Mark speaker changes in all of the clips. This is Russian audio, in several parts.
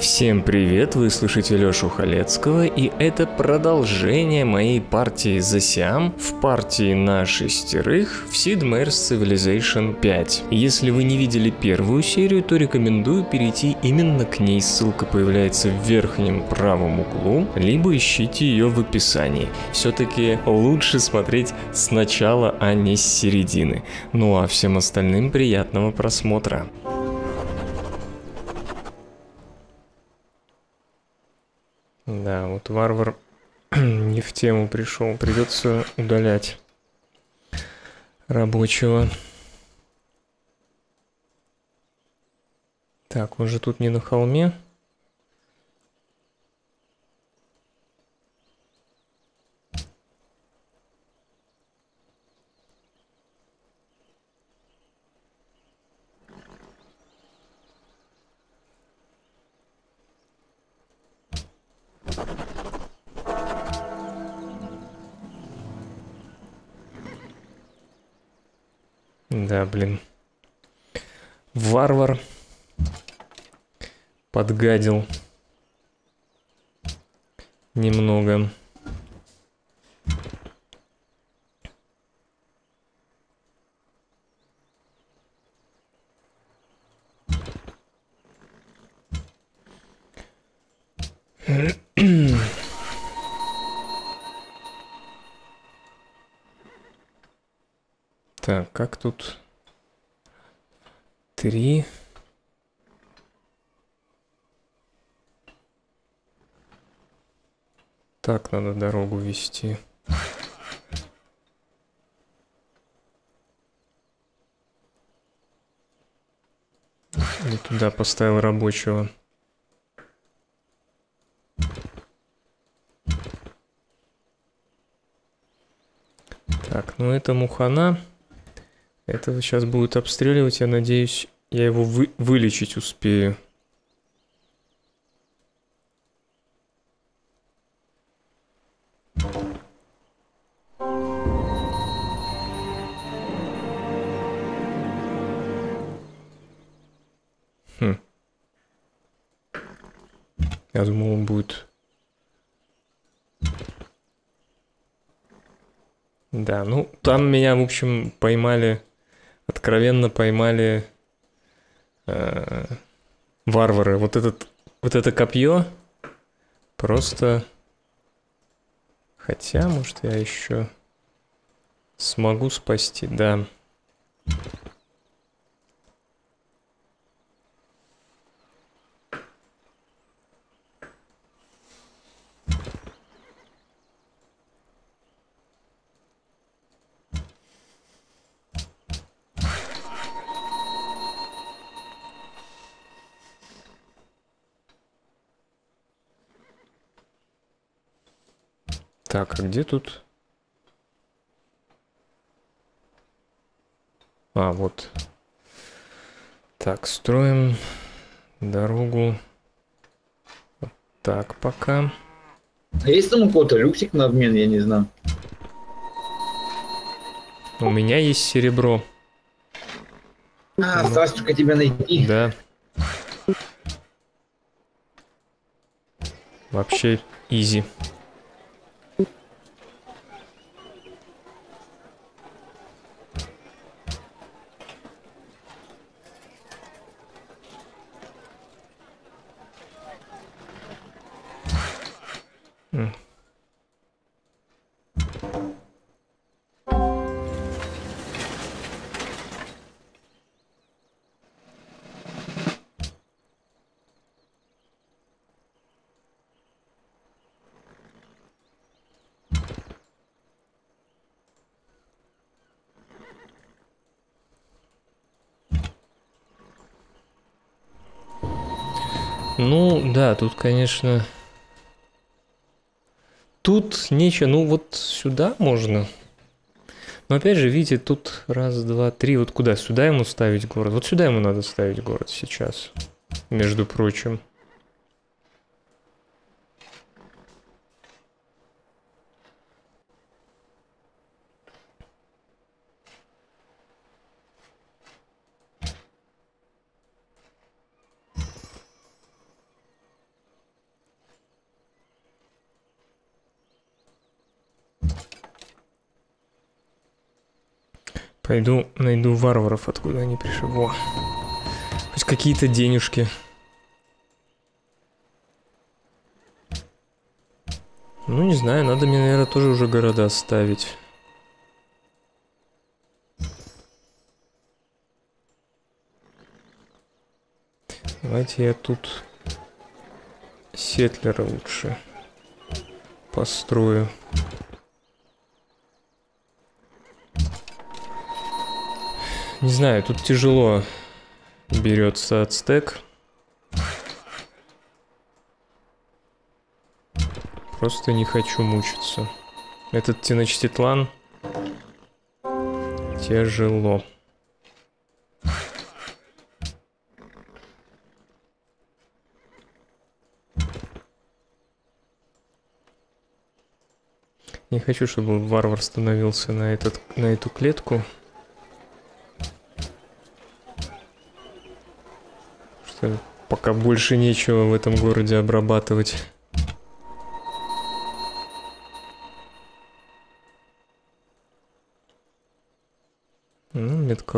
Speaker 1: Всем привет, вы слышите Лёшу Халецкого, и это продолжение моей партии за Сиам в партии на шестерых в Sid Meier's Civilization 5. Если вы не видели первую серию, то рекомендую перейти именно к ней, ссылка появляется в верхнем правом углу, либо ищите ее в описании. Все-таки лучше смотреть сначала, а не с середины. Ну а всем остальным приятного просмотра. Да, вот варвар не в тему пришел. Придется удалять рабочего. Так, он же тут не на холме. Да, блин. Варвар подгадил немного. Так, как тут? Три. Так, надо дорогу вести. И туда поставил рабочего. Так, ну это мухана. Этого сейчас будет обстреливать, я надеюсь, я его вы вылечить успею. Хм. Я думал, он будет... Да, ну, там меня, в общем, поймали откровенно поймали э, варвары. Вот этот, вот это копье просто... Хотя, может, я еще смогу спасти, да. Так, а где тут? А, вот. Так, строим дорогу. Вот так пока.
Speaker 2: А есть там у кого-то люксик на обмен, я не знаю.
Speaker 1: У меня есть серебро.
Speaker 2: А, осталось только тебя найти.
Speaker 1: Да. Вообще изи. Ну, да, тут, конечно... Тут нечего, ну вот сюда можно. Но опять же, видите, тут раз, два, три, вот куда? Сюда ему ставить город? Вот сюда ему надо ставить город сейчас, между прочим. Пойду найду варваров, откуда они пришли. Во. Хоть какие-то денежки. Ну, не знаю, надо мне, наверное, тоже уже города ставить. Давайте я тут сетлера лучше построю. Не знаю, тут тяжело берется ацтек. Просто не хочу мучиться. Этот Теночтитлан тяжело. Не хочу, чтобы варвар становился на, этот, на эту клетку. Что пока больше нечего в этом городе обрабатывать. Ну, метка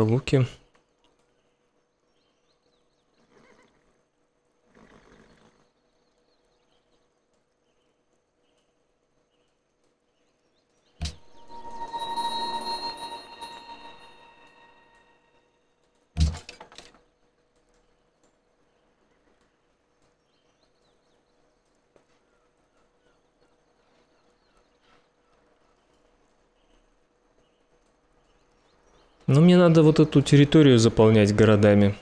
Speaker 1: надо вот эту территорию заполнять городами.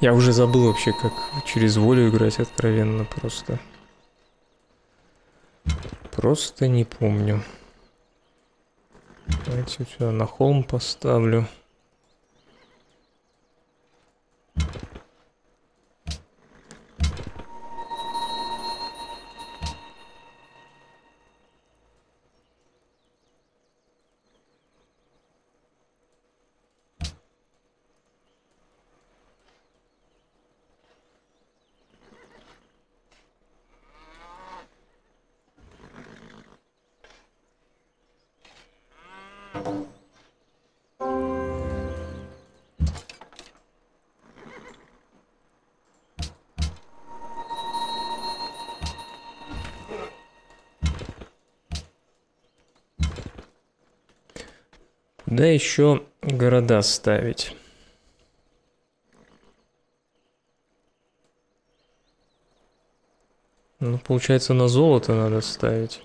Speaker 1: Я уже забыл вообще, как через волю играть откровенно просто. Просто не помню. Давайте сюда на холм поставлю. Еще города ставить? Ну, получается, на золото надо ставить.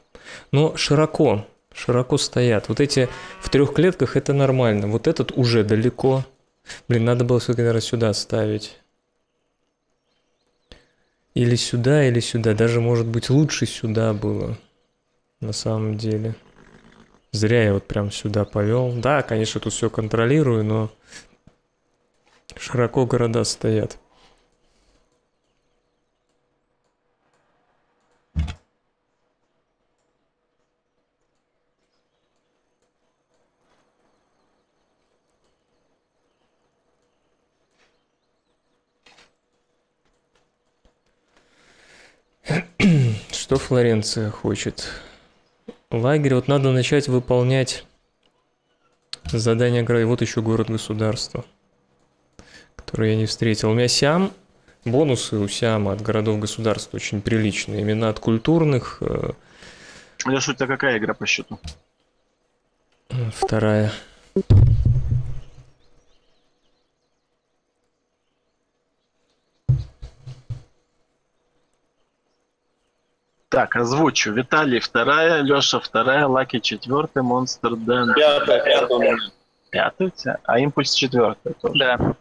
Speaker 1: Но широко, широко стоят. Вот эти в трех клетках это нормально. Вот этот уже далеко. Блин, надо было все-таки, наверное, сюда ставить. Или сюда, или сюда. Даже, может быть, лучше сюда было. На самом деле. Зря я вот прям сюда повел. Да, конечно, тут все контролирую, но широко города стоят. Что Флоренция хочет? Лагерь. Вот надо начать выполнять задание города. Вот еще город-государство, который я не встретил. У меня Сиам, бонусы у Сиама от городов-государств очень приличные. Именно от культурных. Э,
Speaker 3: Леша, у тебя какая игра по счету?
Speaker 1: Вторая.
Speaker 3: Так, озвучу. Виталий вторая, Леша вторая, Лаки четвертый, Монстр Дэн.
Speaker 4: Пятая, пятая.
Speaker 3: Пятый? А импульс четвертый тоже.
Speaker 4: Да.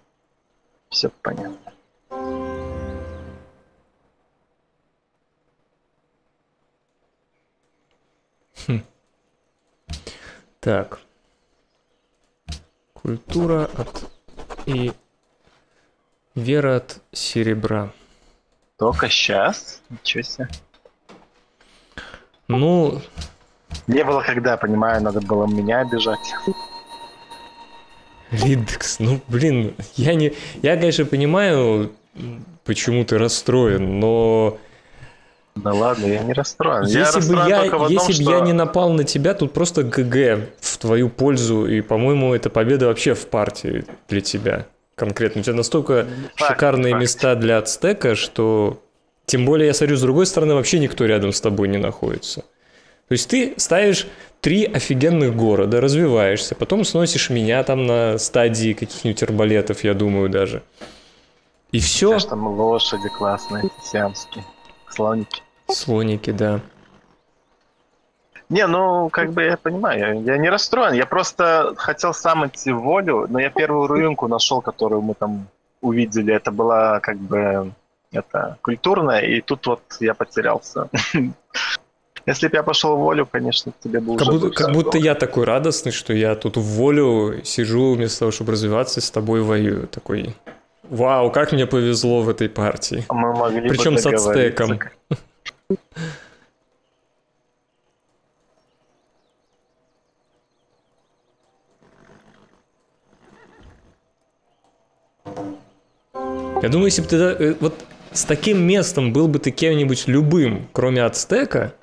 Speaker 3: Все понятно.
Speaker 1: Так. Культура от и вера от серебра.
Speaker 3: Только сейчас? Ничего себе.
Speaker 1: Ну,
Speaker 3: Не было когда, понимаю, надо было меня обижать.
Speaker 1: Лидекс, ну блин, я не. Я, конечно, понимаю, почему ты расстроен, но
Speaker 3: Да ладно, я не расстроен. я
Speaker 1: Если бы
Speaker 3: расстроен
Speaker 1: я,
Speaker 3: в одном,
Speaker 1: если бы
Speaker 3: что...
Speaker 1: я не напал на тебя, тут просто ГГ в твою пользу, и, по-моему, это победа вообще в партии для тебя конкретно. У тебя настолько
Speaker 3: факт,
Speaker 1: шикарные
Speaker 3: факт.
Speaker 1: места для ацтека, что... Тем более, я смотрю, с другой стороны, вообще никто рядом с тобой не находится. То есть ты ставишь три офигенных города, развиваешься, потом сносишь меня там на стадии каких-нибудь арбалетов, я думаю, даже. И все.
Speaker 3: Знаешь, там лошади классные, сиамские, слоники.
Speaker 1: Слоники, да.
Speaker 3: Не, ну, как бы я понимаю, я, я не расстроен. Я просто хотел сам идти в волю, но я первую руинку нашел, которую мы там увидели. Это была как бы это культурная, и тут вот я потерялся. Если бы я пошел в волю, конечно, тебе бы уже...
Speaker 1: Как будто,
Speaker 3: бы
Speaker 1: как будто я такой радостный, что я тут в волю сижу вместо того, чтобы развиваться, с тобой воюю. Такой, вау, как мне повезло в этой партии.
Speaker 3: А Мы могли
Speaker 1: Причем с ацтеком. Я думаю, если бы ты э, вот с таким местом был бы ты кем-нибудь любым, кроме ацтека,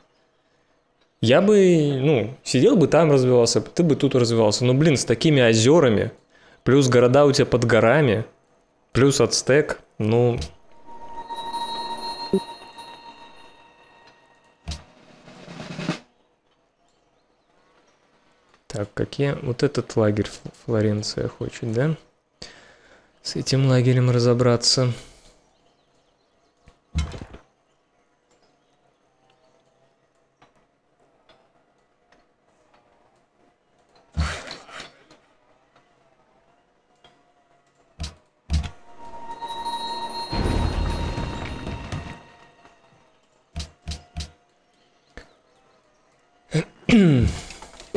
Speaker 1: я бы, ну, сидел бы там развивался, ты бы тут развивался. Но, блин, с такими озерами, плюс города у тебя под горами, плюс ацтек, ну... Так, какие... Вот этот лагерь Флоренция хочет, да? С этим лагерем разобраться.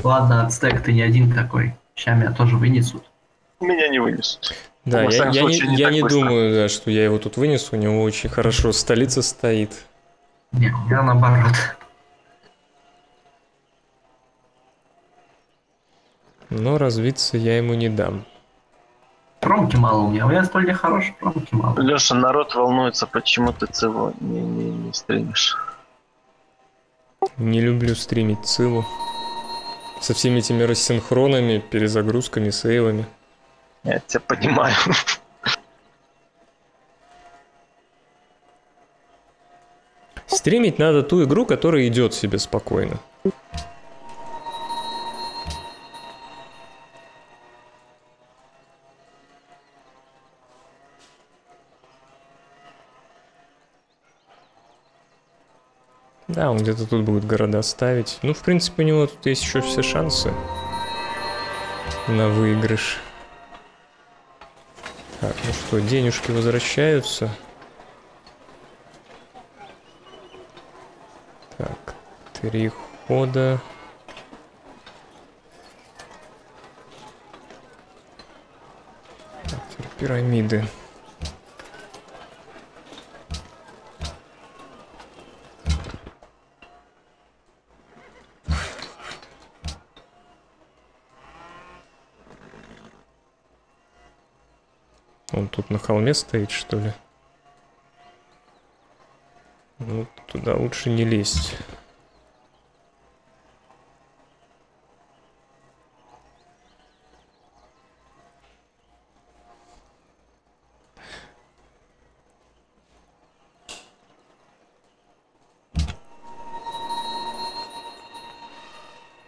Speaker 4: Ладно, ацтек, ты не один такой. Сейчас меня тоже вынесут.
Speaker 3: Меня не вынесут.
Speaker 1: Да, я, я не,
Speaker 3: случае, не
Speaker 1: я не
Speaker 3: быстро.
Speaker 1: думаю, да, что я его тут вынесу, у него очень хорошо столица стоит.
Speaker 4: Не, у меня наоборот.
Speaker 1: Но развиться я ему не дам.
Speaker 4: Промки мало у меня. У меня столь хороший, промки мало.
Speaker 3: Леша, народ волнуется, почему ты ЦИВО не, не, не стримишь.
Speaker 1: Не люблю стримить Цилу. Со всеми этими рассинхронами, перезагрузками, сейвами.
Speaker 3: Я тебя понимаю.
Speaker 1: Стримить надо ту игру, которая идет себе спокойно. Да, он где-то тут будет города ставить. Ну, в принципе, у него тут есть еще все шансы на выигрыш. Так, ну что, денежки возвращаются. Так, три хода. Так, пирамиды. Он тут на холме стоит, что ли? Ну, туда лучше не лезть.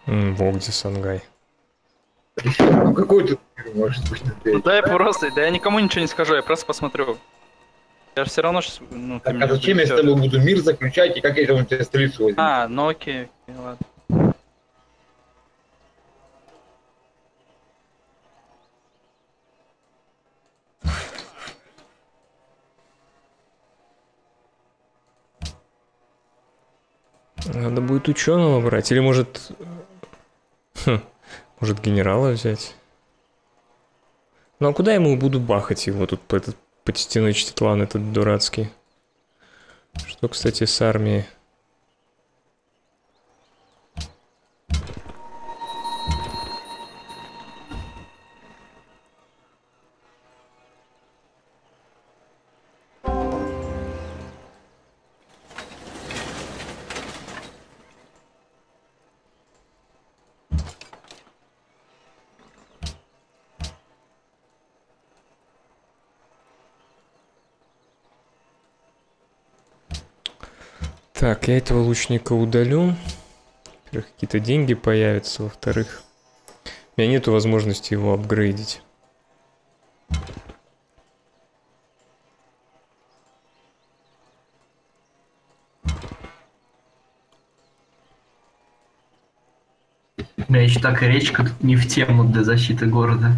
Speaker 1: М, Богди Сангай.
Speaker 2: Ну какой тут мир может быть на
Speaker 5: Ну,
Speaker 2: третьем?
Speaker 5: да я просто, да я никому ничего не скажу, я просто посмотрю. Я же все равно, щас, ну, ты
Speaker 2: Так, а зачем я с тобой буду мир заключать, и как я там тебе столицу возьму?
Speaker 5: А, ну окей, окей, ладно.
Speaker 1: Надо будет ученого брать. Или может... хм, может генерала взять. Ну а куда я ему буду бахать его тут по этот под стеной Чтитлан этот дурацкий? Что, кстати, с армией? Так, я этого лучника удалю. Во-первых, какие-то деньги появятся. Во-вторых, у меня нету возможности его апгрейдить.
Speaker 4: У меня еще так и речка тут не в тему для защиты города.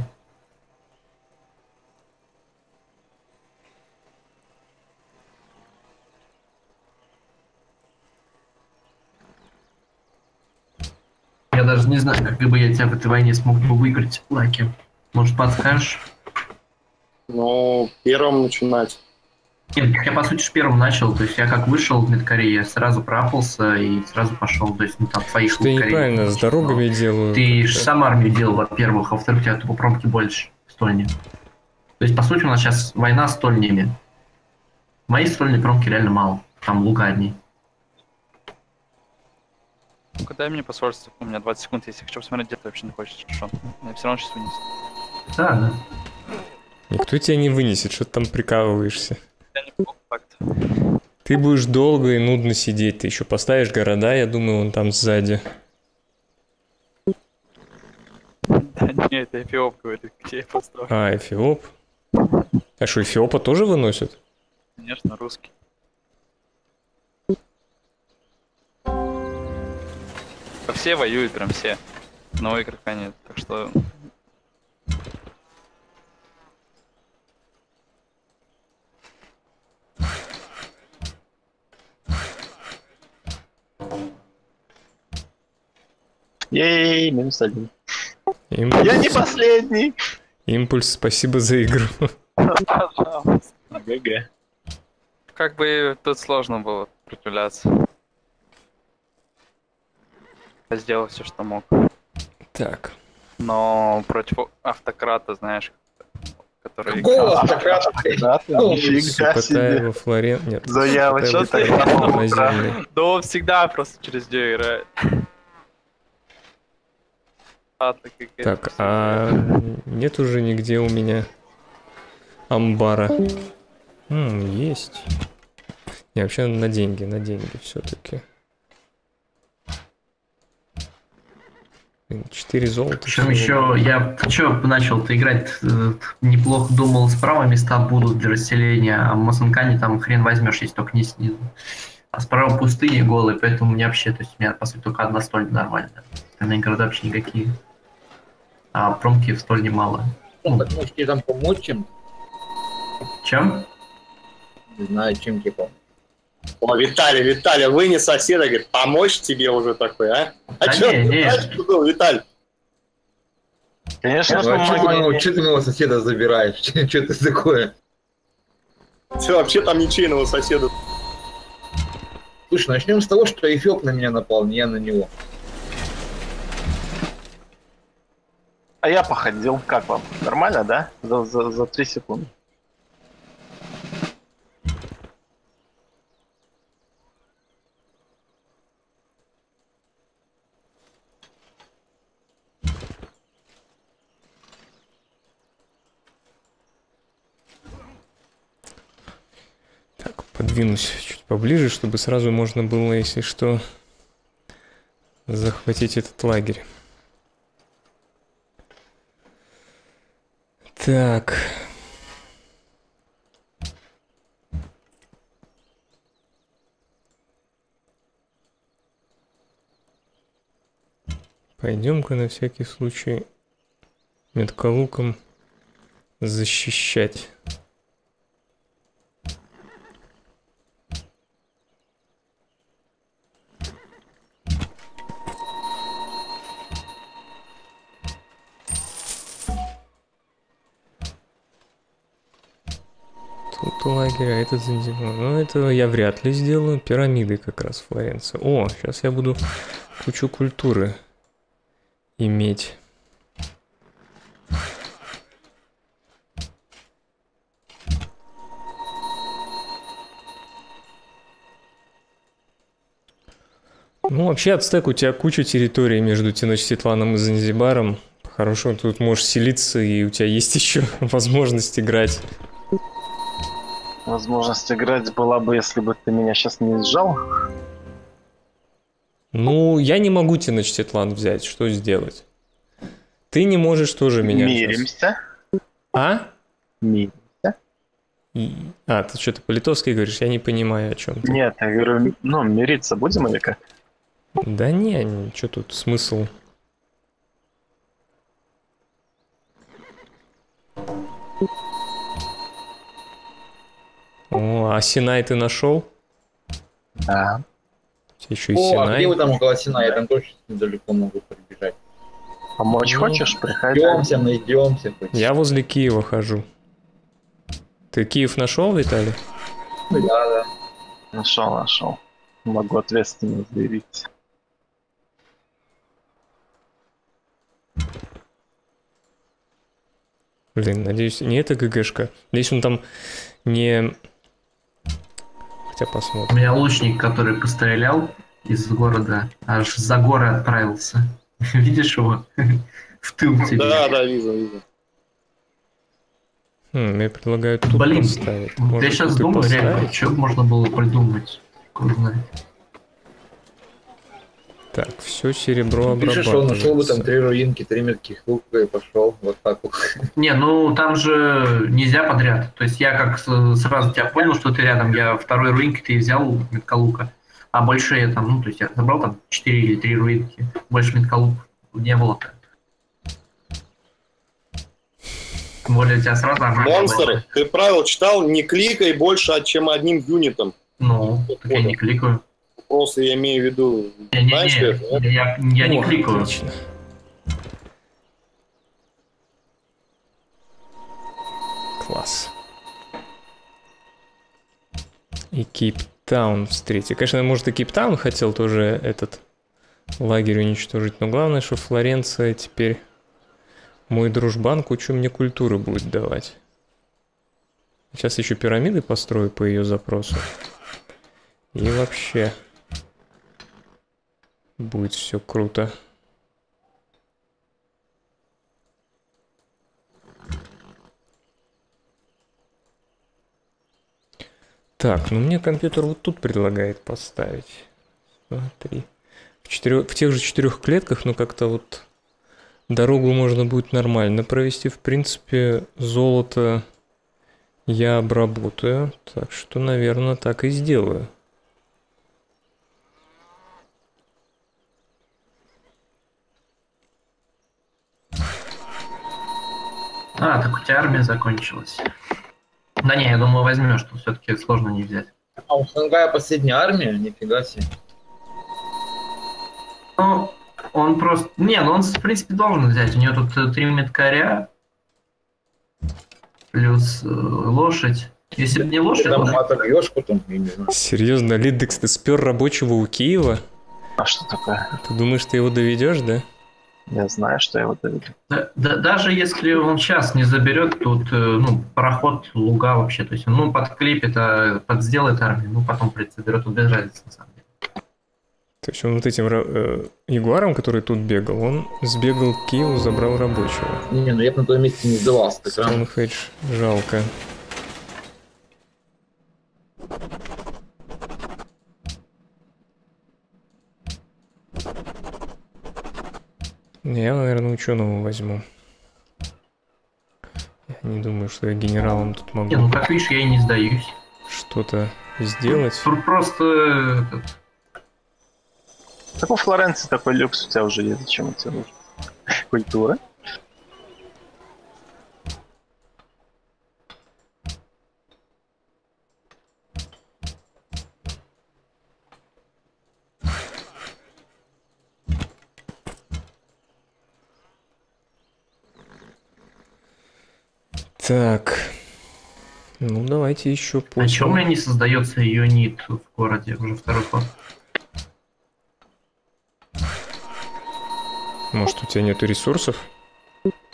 Speaker 4: Я даже не знаю, как бы я тебя в этой войне смог бы выиграть, Лаки. Может, подскажешь?
Speaker 6: Ну, первым начинать.
Speaker 4: Нет, я по сути первым начал, то есть я как вышел в медкаре, я сразу пропался и сразу пошел, то есть ну там
Speaker 1: я
Speaker 4: медкарей
Speaker 1: неправильно с дорогами делаю.
Speaker 4: Ты же сам армию делал, во-первых, а во-вторых, у тебя тупо промки больше в стольне. То есть, по сути, у нас сейчас война с стольнями. Мои стольные промки реально мало. Там луга одни.
Speaker 5: Ну-ка дай мне посольство, у меня 20 секунд, если хочу посмотреть, где ты вообще находишься, что. Я все равно сейчас вынесу.
Speaker 4: Да, да.
Speaker 1: Никто тебя не вынесет, что ты там прикалываешься.
Speaker 5: Я не помню факт.
Speaker 1: Ты будешь долго и нудно сидеть. Ты еще поставишь города, я думаю, он там сзади.
Speaker 5: Да нет, это Эфиоп говорит, где я поставлю.
Speaker 1: А, Эфиоп. А что, Эфиопа тоже выносят?
Speaker 5: Конечно, русский. Да все воюют, прям все. Но игрока нет, так что...
Speaker 3: Ей, минус один.
Speaker 1: Им-
Speaker 3: Я не последний.
Speaker 1: Импульс, спасибо за игру.
Speaker 5: Пожалуйста.
Speaker 3: ГГ.
Speaker 5: Как бы тут сложно было сопротивляться. Я сделал все, что мог.
Speaker 1: Так.
Speaker 5: Но против автократа, знаешь, который...
Speaker 2: Какого автократа?
Speaker 3: Нифига себе.
Speaker 1: Флорен... Нет.
Speaker 3: Там
Speaker 1: наземный.
Speaker 5: Да он всегда просто через нее играет. Так,
Speaker 1: Так, а нет уже нигде у меня амбара. М, есть. Не, вообще на деньги, на деньги все-таки. 4 золота.
Speaker 4: Причем еще я что начал-то играть э, неплохо думал, справа места будут для расселения, а в Масанкане там хрен возьмешь, если только не снизу. А справа пустыни голые, поэтому у меня вообще, то есть у меня по сути только одна столь нормальная. Остальные города вообще никакие. А промки в стольне мало.
Speaker 2: Ну, так может тебе там помочь чем
Speaker 4: Чем?
Speaker 2: Не знаю, чем типа.
Speaker 6: О, Виталий, Виталий, вы не соседа, говорит, помочь тебе уже такой, а? А
Speaker 4: Да
Speaker 6: чё,
Speaker 4: не, не.
Speaker 6: знаешь, что был, Виталь?
Speaker 3: Конечно,
Speaker 2: Ну, а что ты моего соседа забираешь? Что ты такое?
Speaker 6: Все, вообще там ничейного соседа.
Speaker 2: Слушай, начнем с того, что Эфиоп на меня напал, не я на него.
Speaker 3: А я походил. Как вам? Нормально, да? За, за, за 3 секунды.
Speaker 1: Подвинусь чуть поближе, чтобы сразу можно было, если что, захватить этот лагерь. Так. Пойдем-ка на всякий случай метколуком защищать. Лагерь, а этот Занзибар. Ну, этого я вряд ли сделаю. Пирамиды как раз Флоренция. О, сейчас я буду кучу культуры иметь. Ну, вообще, Ацтек, у тебя куча территорий между Теночтитланом и Занзибаром. Хорошо, тут можешь селиться, и у тебя есть еще возможность играть.
Speaker 3: Возможность играть была бы, если бы ты меня сейчас не сжал.
Speaker 1: Ну, я не могу Теночтитлан взять, что сделать? Ты не можешь тоже меня... сейчас-
Speaker 3: Миримся.
Speaker 1: А?
Speaker 3: Ми-
Speaker 1: И- А, ты что-то по-литовски говоришь, я не понимаю, о чем ты.
Speaker 3: Нет, я говорю, ну, мириться будем или как?
Speaker 1: Да не, что тут смысл? О, а Синай ты нашел?
Speaker 3: Да.
Speaker 1: Еще и
Speaker 2: О, а
Speaker 1: Синай.
Speaker 2: где вы там около Сина? Я там точно недалеко могу пробежать.
Speaker 3: Помочь
Speaker 1: Ну,
Speaker 3: хочешь? Приходи.
Speaker 2: Идемся, найдемся хоть.
Speaker 1: Я возле Киева хожу. Ты Киев нашел, Виталий?
Speaker 2: Да, да.
Speaker 3: Нашел, нашел. Могу ответственно заявить.
Speaker 1: Блин, надеюсь, не это ГГшка. Надеюсь, он там не... Хотя
Speaker 4: У
Speaker 1: посмотрим.
Speaker 4: меня лучник, который пострелял из города, аж за горы отправился. Видишь его? В тыл тебе.
Speaker 6: Да, да, вижу, вижу.
Speaker 1: Хм, я предлагаю тут
Speaker 4: Блин,
Speaker 1: поставить.
Speaker 4: Я
Speaker 1: Может,
Speaker 4: сейчас
Speaker 1: тут и
Speaker 4: думаю, реально, что можно было придумать. Кто знает.
Speaker 1: Так, все серебро
Speaker 2: Пишешь, что он нашел бы там три руинки, три метких лука и пошел. Вот так вот.
Speaker 4: Не, ну там же нельзя подряд. То есть я как сразу тебя понял, что ты рядом, я второй руинки ты взял меткалука. А больше я там, ну, то есть я забрал там 4 или 3 руинки. Больше меткалук не было. Тем более у тебя сразу оружие
Speaker 6: Монстр,
Speaker 4: было.
Speaker 6: ты правил читал, не кликай больше, а чем одним юнитом.
Speaker 4: Ну, так я не кликаю.
Speaker 6: Просто я имею в виду, знаешь,
Speaker 4: Не-не-не,
Speaker 6: это, нет?
Speaker 4: я, я не
Speaker 1: О,
Speaker 4: кликаю.
Speaker 1: Отлично. Класс. И Кейптаун встретил. Конечно, может и Кейптаун хотел тоже этот лагерь уничтожить, но главное, что Флоренция теперь мой дружбан кучу мне культуры будет давать. Сейчас еще пирамиды построю по ее запросу. И вообще будет все круто. Так, ну мне компьютер вот тут предлагает поставить. Смотри. В, четырех, в тех же четырех клетках, но как-то вот дорогу можно будет нормально провести. В принципе, золото я обработаю. Так что, наверное, так и сделаю.
Speaker 4: А, так у тебя армия закончилась. Да не, я думаю, возьмешь, что все-таки сложно не взять.
Speaker 2: А у Сангая последняя армия? Нифига себе.
Speaker 4: Ну, он просто... Не, ну он, в принципе, должен взять. У него тут э, три меткаря, плюс э, лошадь. Если бы не лошадь,
Speaker 2: Там отобьешь потом, я не знаю.
Speaker 1: Серьезно, Лидекс, ты спер рабочего у Киева?
Speaker 3: А что такое?
Speaker 1: Ты думаешь, ты его доведешь, да?
Speaker 3: Я знаю, что я его доведу.
Speaker 4: Да- да- даже если он сейчас не заберет, тут, э, ну, пароход, луга вообще, то есть он, ну, подклепит, а подсделает армию, ну, потом, заберет, тут без разницы, на самом деле.
Speaker 1: То есть он вот этим э, ягуаром, который тут бегал, он сбегал к Киеву, забрал рабочего.
Speaker 2: Не, ну я бы на твоем месте не сдавался.
Speaker 1: Стоунхедж, жалко. Я, наверное, ученого возьму. Я не думаю, что я генералом тут
Speaker 4: Не, ну,
Speaker 1: могу
Speaker 4: как видишь, я и не сдаюсь.
Speaker 1: что-то сделать.
Speaker 4: Пр- Просто этот,
Speaker 3: Так у Флоренции такой люкс у тебя уже есть. Зачем это тебе нужно? Культура.
Speaker 1: Так. Ну, давайте еще
Speaker 4: А чё у меня не создается юнит в городе уже второй ход?
Speaker 1: Может, у тебя нету ресурсов?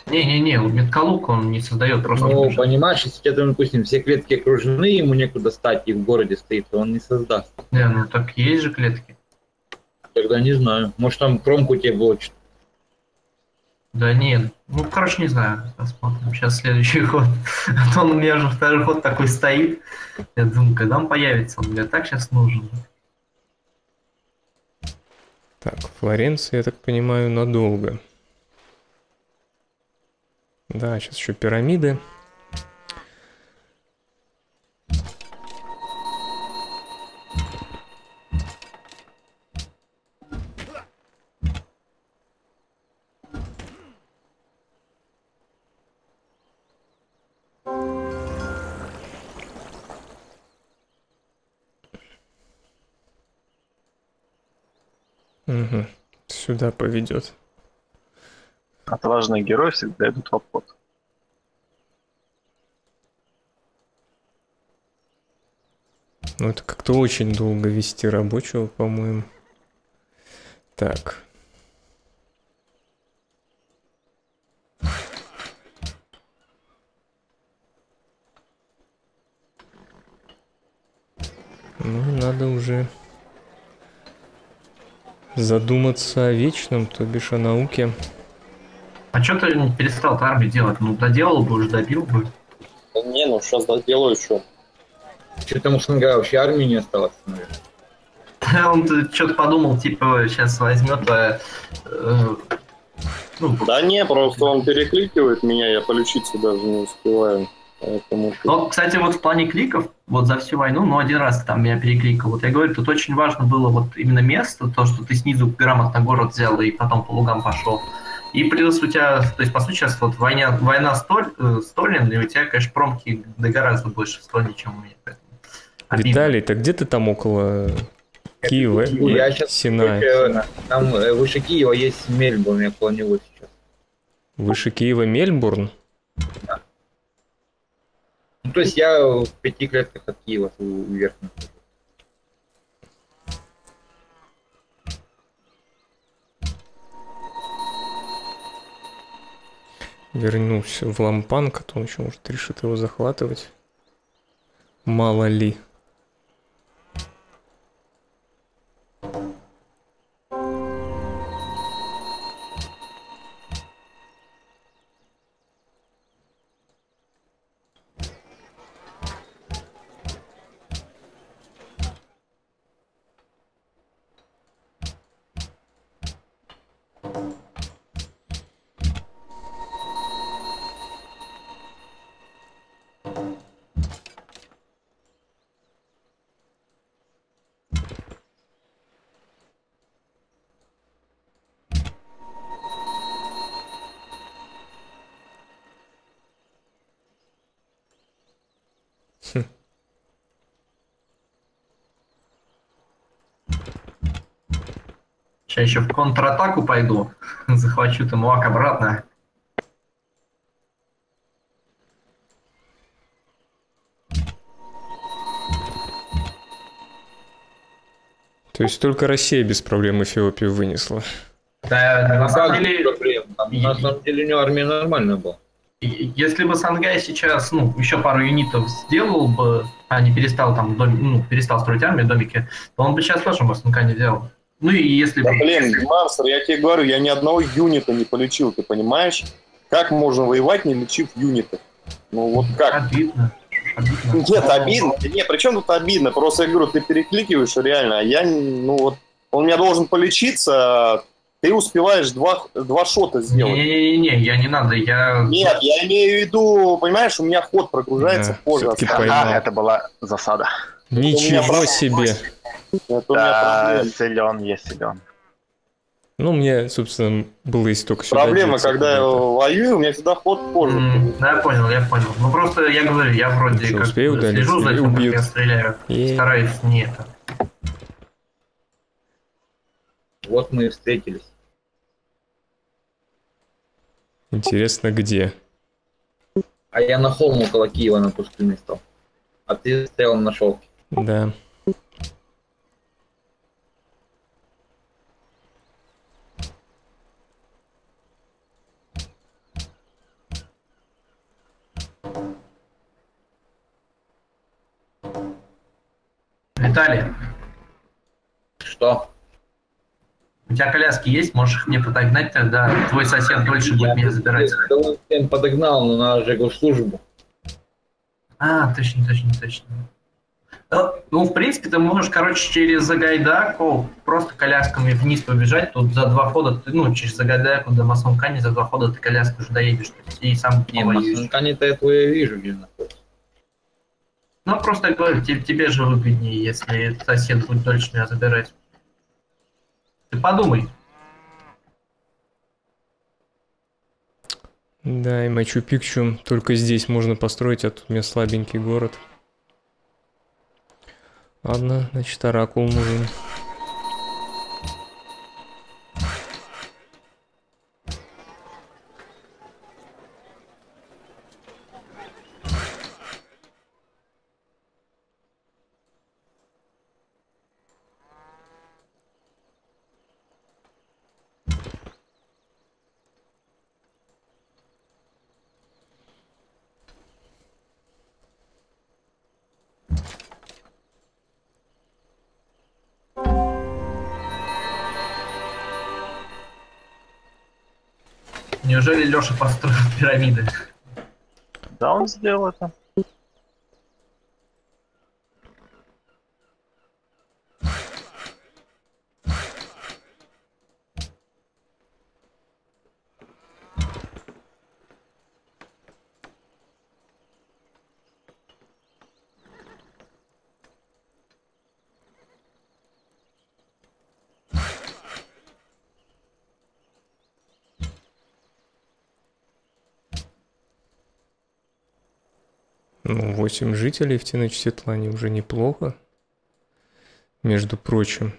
Speaker 4: Не-не-не, у Меткалук он не создает просто.
Speaker 2: Ну, понимаешь, если тебе там, допустим, все клетки окружены, ему некуда стать, и в городе стоит, то он не создаст.
Speaker 4: Не, ну так есть же клетки.
Speaker 2: Тогда не знаю. Может, там кромку тебе было
Speaker 4: Да нет, ну, короче, не знаю, посмотрим. Сейчас следующий ход. А то он у меня же второй ход такой стоит. Я думаю, когда он появится, он мне так сейчас нужен.
Speaker 1: Так, Флоренция, я так понимаю, надолго. Да, сейчас еще пирамиды. Сюда поведет.
Speaker 3: Отважные герои всегда идут в обход.
Speaker 1: Ну, это как-то очень долго вести рабочего, по-моему. Так. Ну, надо уже задуматься о вечном, то бишь о науке.
Speaker 4: А что ты не перестал армию делать? Ну, доделал бы уже, добил бы.
Speaker 6: Да не, ну сейчас сделаю еще.
Speaker 2: Что-то у Шангая вообще армии не осталось, наверное.
Speaker 4: Он что-то подумал, типа, сейчас возьмет, а, э, ну,
Speaker 6: Да не, просто он перекликивает меня, я полечиться даже не успеваю. Поэтому...
Speaker 4: Ну, кстати, вот в плане кликов, вот за всю войну, ну, один раз там меня перекликал. Вот я говорю, тут очень важно было вот именно место, то, что ты снизу грамотно город взял и потом по лугам пошел. И плюс у тебя, то есть, по сути, сейчас вот война, война столь, э, Столин, и у тебя, конечно, промки да гораздо больше в Столине, чем у меня. Поэтому обидно.
Speaker 1: Виталий, так где ты там около Киева
Speaker 2: Я сейчас
Speaker 1: Синая?
Speaker 2: Там э, выше Киева есть Мельбурн, я него сейчас.
Speaker 1: Выше Киева Мельбурн?
Speaker 2: Ну, то есть я в пяти клетках от Киева у-.
Speaker 1: Вернусь в Лампанг, а то он еще может решит его захватывать. Мало ли.
Speaker 4: Еще в контратаку пойду, захвачу Тамуак обратно.
Speaker 1: То есть только Россия без проблем Эфиопию вынесла.
Speaker 4: Да, на самом деле,
Speaker 2: на самом деле у него армия нормальная была.
Speaker 4: Если бы Сангай сейчас, ну, еще пару юнитов сделал бы, а не перестал там, дом- ну, перестал строить армию, домики, то он бы сейчас тоже Маснука не взял. Ну и если
Speaker 6: Да блин, Марсер, я тебе говорю, я ни одного юнита не полечил, ты понимаешь? Как можно воевать, не лечив юниты? Ну вот как?
Speaker 4: Обидно. обидно.
Speaker 6: Нет, обидно. Не, при чем тут обидно? Просто я говорю, ты перекликиваешь реально, а я, ну вот, он меня должен полечиться, а ты успеваешь два, два шота сделать.
Speaker 4: Не-не-не, я не надо, я...
Speaker 6: Нет, я имею в виду, понимаешь, у меня ход прогружается
Speaker 1: Да,
Speaker 6: позже.
Speaker 3: А, это была засада.
Speaker 1: Ничего себе!
Speaker 3: Да, силен, есть силен.
Speaker 1: Ну, мне, собственно, было если только сюда
Speaker 6: Проблема,
Speaker 1: деться
Speaker 6: когда я воюю, у меня всегда ход позже.
Speaker 4: М, Да, я понял, я понял. Ну просто я говорю, я вроде
Speaker 1: Что,
Speaker 4: как
Speaker 1: успею удалить
Speaker 4: слежу за тем, как я стреляю.
Speaker 1: Е.
Speaker 4: Стараюсь не это.
Speaker 2: Вот мы и встретились.
Speaker 1: Интересно, где?
Speaker 2: А я на холм около Киева на пустыне стал. А ты стоял на шелке.
Speaker 1: Да.
Speaker 4: Виталий,
Speaker 2: Что?
Speaker 4: у тебя коляски есть? Можешь их мне подогнать тогда? Твой сосед дольше будет меня забирать.
Speaker 2: Да он подогнал, но же службу.
Speaker 4: А, точно, точно, точно. Э, Ну, в принципе, ты можешь, короче, через Загайдаку просто колясками вниз побежать. Тут за два хода, ты, ну, через Загайдаку до Масонкани за два хода ты коляской уже доедешь. То есть, и сам
Speaker 2: Не,
Speaker 4: повоюешь.
Speaker 2: Масанкани-то этого я вижу, где находится.
Speaker 4: Ну, просто говорю, тебе же выгоднее, если сосед будет дольше меня забирать. Ты подумай.
Speaker 1: Да, и Мачу-Пикчу только здесь можно построить, а тут у меня слабенький город. Ладно, значит, оракул нужен.
Speaker 4: Неужели Леша построил пирамиды?
Speaker 3: Да, он сделал это.
Speaker 1: Ну, 8 жителей в Теночтитлане уже неплохо. Между прочим.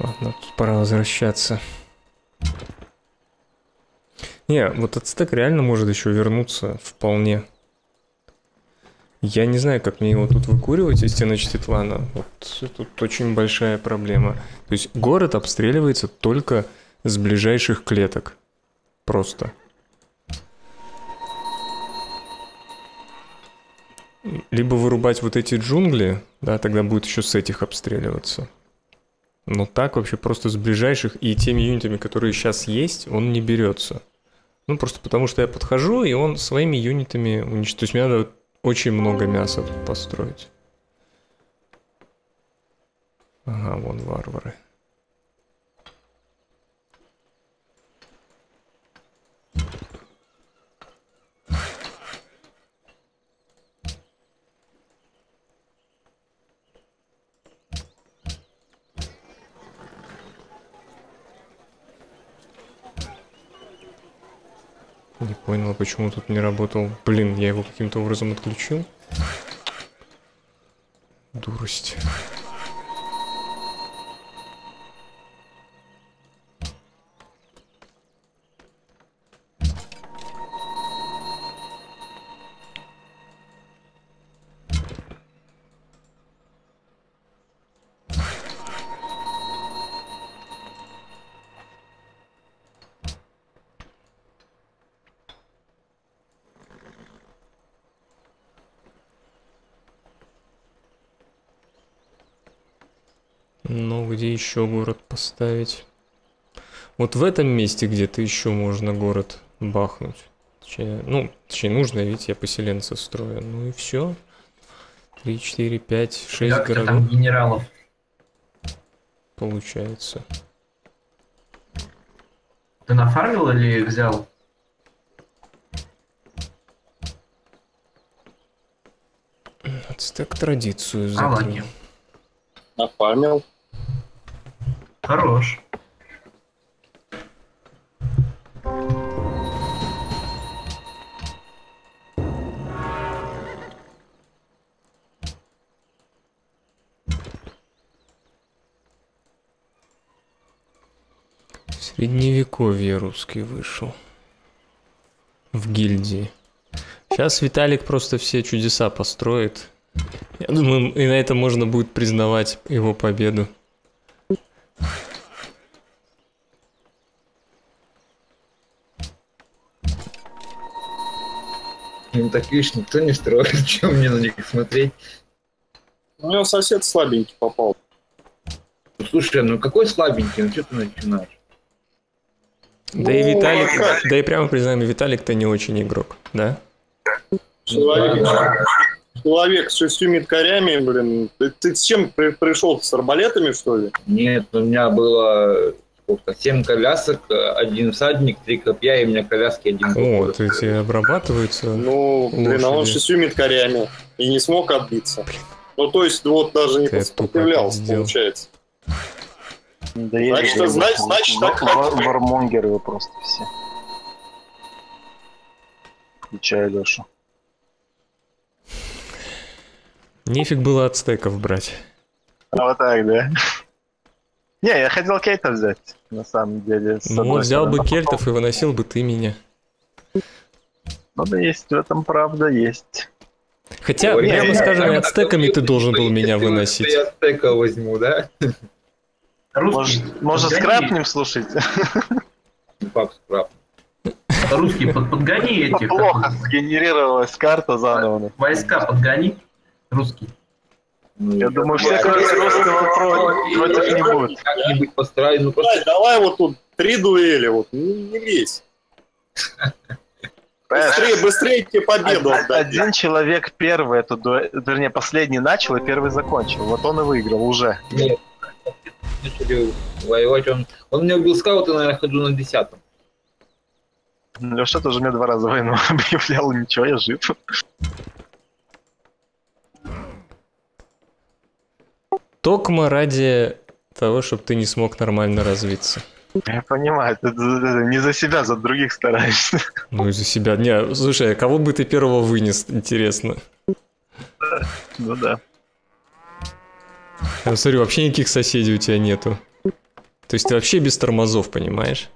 Speaker 1: Ладно, тут возвращаться. Не, вот ацтек реально может еще вернуться вполне. Я не знаю, как мне его тут выкуривать из Теночтитлана. Вот тут очень большая проблема. То есть город обстреливается только с ближайших клеток. Просто. Либо вырубать вот эти джунгли, да, тогда будет еще с этих обстреливаться. Но так вообще просто с ближайших и теми юнитами, которые сейчас есть, он не берется. Ну, просто потому что я подхожу, и он своими юнитами уничтожит. То есть мне надо очень много мяса тут построить. Ага, вон варвары. Понял, почему тут не работал. Блин, я его каким-то образом отключил. Дурость. Еще город поставить? Вот в этом месте где-то еще можно город бахнуть. Точнее, ну, точнее, нужно, ведь я поселенца строю. Ну и все. 3, 4, 5, 6
Speaker 4: Как
Speaker 1: городов
Speaker 4: там генералов?
Speaker 1: получается.
Speaker 4: Ты нафармил или взял?
Speaker 1: Ацтек традицию
Speaker 4: А,
Speaker 1: закрыл.
Speaker 4: ладно.
Speaker 6: Нафармил.
Speaker 4: Хорош.
Speaker 1: Средневековье русский вышел. В гильдии. Сейчас Виталик просто все чудеса построит. Я думаю, и на этом можно будет признавать его победу.
Speaker 2: Так видишь, никто не строит, чем мне на них смотреть.
Speaker 6: У него сосед слабенький попал.
Speaker 2: Ну, слушай, ну какой слабенький, ну что ты начинаешь?
Speaker 1: Да и
Speaker 6: Ну,
Speaker 1: Виталик, да и прямо признаем, Виталик-то не очень игрок, да?
Speaker 6: Человек, человек с шестью медкарями, блин. Ты, ты с чем при- пришел? С арбалетами, что ли?
Speaker 2: Нет, у меня было сколько, семь колясок, один всадник, три копья, и у меня коляски один
Speaker 1: О, то эти обрабатываются.
Speaker 6: Ну, блин, а он
Speaker 1: Лошади.
Speaker 6: шестью медкарями и не смог отбиться. Ну, то есть, вот даже не
Speaker 1: Ты
Speaker 6: получается.
Speaker 3: Да
Speaker 6: Значит, значит, значит, так
Speaker 3: Вар- Вармонгеры вы просто все. Включая Лешу.
Speaker 1: Нефиг было от стеков брать.
Speaker 3: А вот так, да? Не, я хотел Кейта взять, на самом деле.
Speaker 1: Ну, взял бы кельтов и выносил бы ты меня.
Speaker 3: Ну да, есть в этом правда, есть.
Speaker 1: Хотя,
Speaker 2: Ой,
Speaker 1: прямо
Speaker 2: я-
Speaker 1: скажем,
Speaker 2: я-
Speaker 1: ацтеками ты должен был меня выносить.
Speaker 2: Я стека возьму, да?
Speaker 4: Русский,
Speaker 3: Может, может скрапнем слушать?
Speaker 2: Пап, справ.
Speaker 4: Русский, под, подгони этих.
Speaker 3: Плохо сгенерировалась карта заново.
Speaker 4: Войска подгони. Русский.
Speaker 2: Ну,
Speaker 3: Я думаю, все, кроме русского, против не будут.
Speaker 2: Как-нибудь постараюсь, ну просто
Speaker 6: Давай, давай вот тут три дуэли, вот, не, не лезь. Быстрее, быстрее тебе победу
Speaker 3: Один,
Speaker 6: отдать.
Speaker 3: один человек первый эту дуэль, вернее, последний начал и первый закончил. Вот он и выиграл уже.
Speaker 2: нет. Начали воевать, он, он меня убил скаута, наверное, ходу на десятом.
Speaker 3: Леша тоже мне два раза войну объявлял, ничего, я жив.
Speaker 1: Токмо ради того, чтобы ты не смог нормально развиться.
Speaker 3: Я понимаю, ты, не за себя, за других стараешься.
Speaker 1: Ну и за себя. Не, слушай, а кого бы ты первого вынес, интересно?
Speaker 3: Ну да.
Speaker 1: Я смотрю, вообще никаких соседей у тебя нету. То есть ты вообще без тормозов, понимаешь?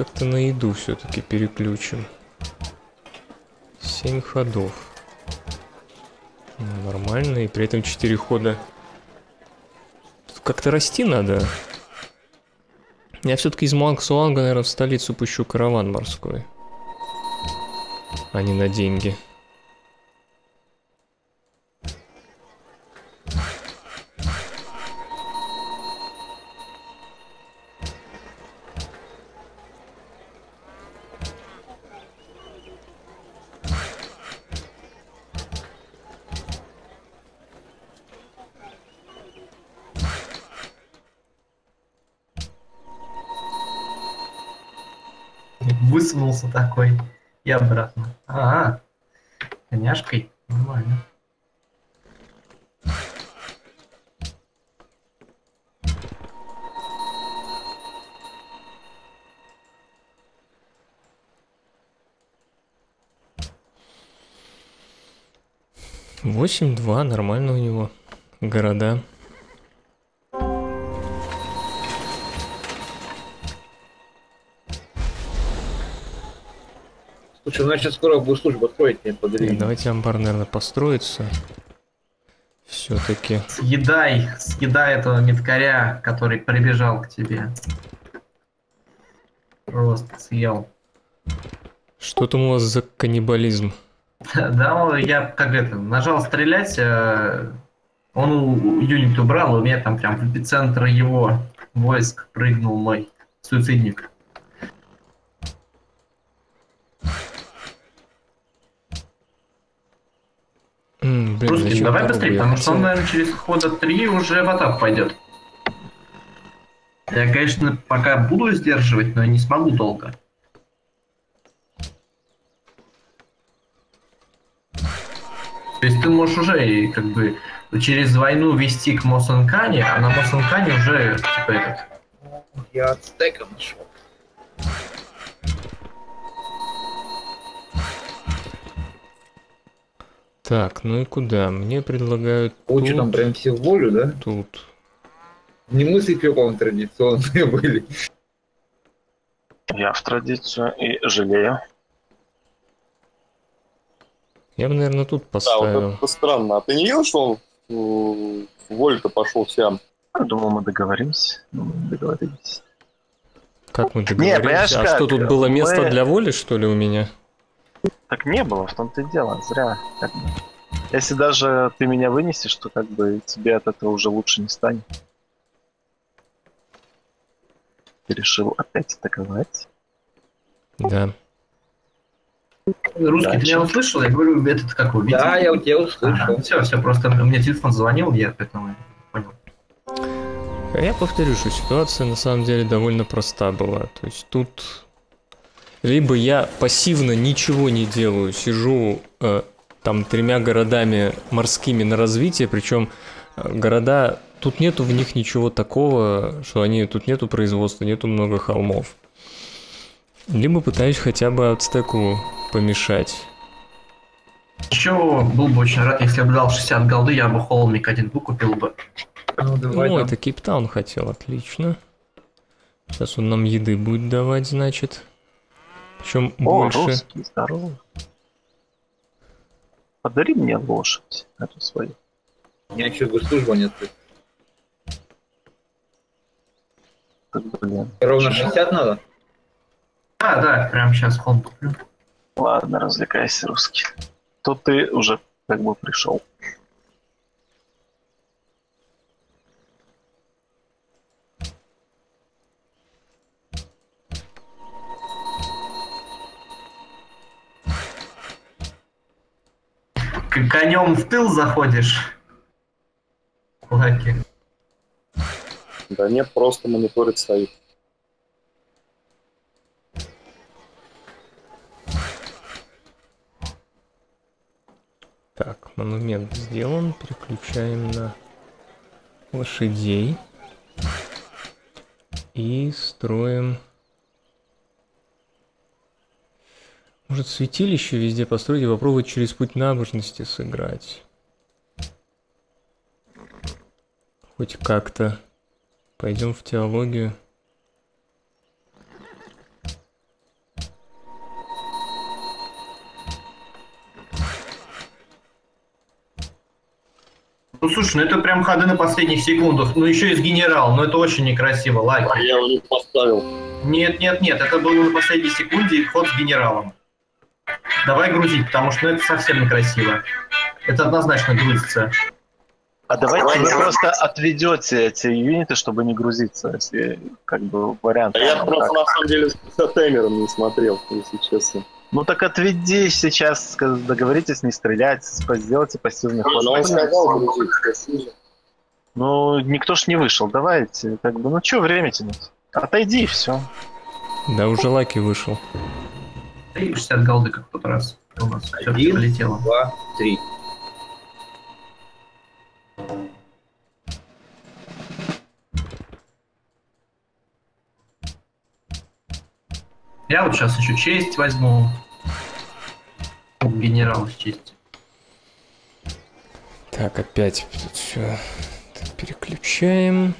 Speaker 1: Как-то на еду все-таки переключим. Семь ходов. Нормально, и при этом 4 хода. Как-то расти надо. Я все-таки из Муангсуанга, наверное, в столицу пущу караван морской. А не на деньги.
Speaker 4: Высунулся такой. И обратно. Ага. Коняшкой. Нормально.
Speaker 1: Восемь два, нормально у него. Города.
Speaker 2: Слушай, у нас сейчас скоро будет служба строить, мне
Speaker 1: Так,
Speaker 2: подарили.
Speaker 1: давайте амбар, наверное, построится. Все-таки.
Speaker 4: Съедай, съедай этого медкаря, который прибежал к тебе. Просто съел.
Speaker 1: Что там у вас за каннибализм?
Speaker 4: Да, я как это, нажал стрелять, э, он у- юнит убрал, у меня там прям в эпицентр его войск прыгнул мой суицидник.
Speaker 1: М, блин,
Speaker 4: Русский, давай быстрее, потому что он, наверное, через хода 3 уже в атаку пойдет. Я, конечно, пока буду сдерживать, но я не смогу долго. То есть ты можешь уже и, как бы через войну вести к Мосанкане, а на Мосанкане уже типа этот,
Speaker 2: Я ацтека нашел.
Speaker 1: Так, ну и куда? Мне предлагают
Speaker 2: О, что там прям все в волю, да?
Speaker 1: тут.
Speaker 2: Не мы с Эфиопом традиционные были.
Speaker 3: Я в традицию и жалею.
Speaker 1: Я бы, наверное, тут
Speaker 6: Да, вот
Speaker 1: поставил.
Speaker 6: это странно. А ты не видел, что он в в волю-то пошел?
Speaker 3: Я думал, мы договоримся. Ну, мы договорились.
Speaker 1: Как мы
Speaker 3: понимаешь,
Speaker 1: договоримся? а
Speaker 3: как?
Speaker 1: что, тут было место
Speaker 3: Мы-
Speaker 1: для воли, что ли, у меня?
Speaker 3: Так не было, в том-то и дело, зря. Как бы. Если даже ты меня вынесешь, то как бы тебе от этого уже лучше не станет. Ты решил опять атаковать?
Speaker 1: Да.
Speaker 4: Русский, ты
Speaker 3: Дальше.
Speaker 4: меня услышал? Я говорю, этот как вы видите?
Speaker 2: Да, я у тебя услышал.
Speaker 4: все, все, просто мне телефон звонил, я поэтому понял.
Speaker 1: Я повторю, что ситуация на самом деле довольно проста была. То есть тут либо я пассивно ничего не делаю, сижу э, там тремя городами морскими на развитие, причем э, города тут нету в них ничего такого, что они тут нету производства, нету много холмов. Либо пытаюсь хотя бы ацтеку помешать.
Speaker 4: Еще был бы очень рад, если бы дал 60 голды, я бы холмик один выкупил бы.
Speaker 2: Ну, давай
Speaker 1: Ну,
Speaker 2: там.
Speaker 1: это Кейптаун хотел, отлично. Сейчас он нам еды будет давать, значит. Причем
Speaker 3: О,
Speaker 1: больше.
Speaker 3: русский, здорово. Подари мне лошадь, эту свою.
Speaker 2: У меня еще госслужба нет.
Speaker 3: Так, блин.
Speaker 2: Ровно 60 надо?
Speaker 4: Да, да, прямо сейчас куплю.
Speaker 3: Ладно, развлекайся, русский. Тут ты уже как бы пришел.
Speaker 4: Конем в тыл заходишь. Лаки.
Speaker 6: Да нет, просто мониторит стоит.
Speaker 1: Так, монумент сделан. Переключаем на лошадей. И строим... Может, святилище везде построить и попробовать через путь набожности сыграть. Хоть как-то. Пойдем в теологию.
Speaker 4: Ну слушай, ну это прям ходы на последних секундах. Ну еще и с генерал, ну это очень некрасиво,
Speaker 6: А
Speaker 4: Лаки.
Speaker 6: я его не поставил.
Speaker 4: Нет, нет, нет, это было на последней секунде и ход с генералом. Давай грузить, потому что ну, это совсем некрасиво. Это однозначно грузится.
Speaker 3: А давайте
Speaker 6: Давай,
Speaker 3: вы
Speaker 6: давай.
Speaker 3: просто отведете эти юниты, чтобы не грузиться, если как бы вариант.
Speaker 6: А я
Speaker 3: Ну,
Speaker 6: просто
Speaker 3: так.
Speaker 6: на самом деле с таймером не смотрел, если честно.
Speaker 3: Ну так отведи сейчас, договоритесь не стрелять, сделайте пассивный ход.
Speaker 6: Но он сказал.
Speaker 3: Ну, никто ж не вышел, давайте, как бы, ну что время тянуть? Отойди, и все.
Speaker 1: Да, уже Лаки вышел.
Speaker 4: И 60 голды, как в тот раз. У нас все
Speaker 2: Один.
Speaker 4: полетело.
Speaker 2: Два, три.
Speaker 4: Я вот сейчас еще честь возьму. Генерал с честь.
Speaker 1: Так, опять тут все переключаем.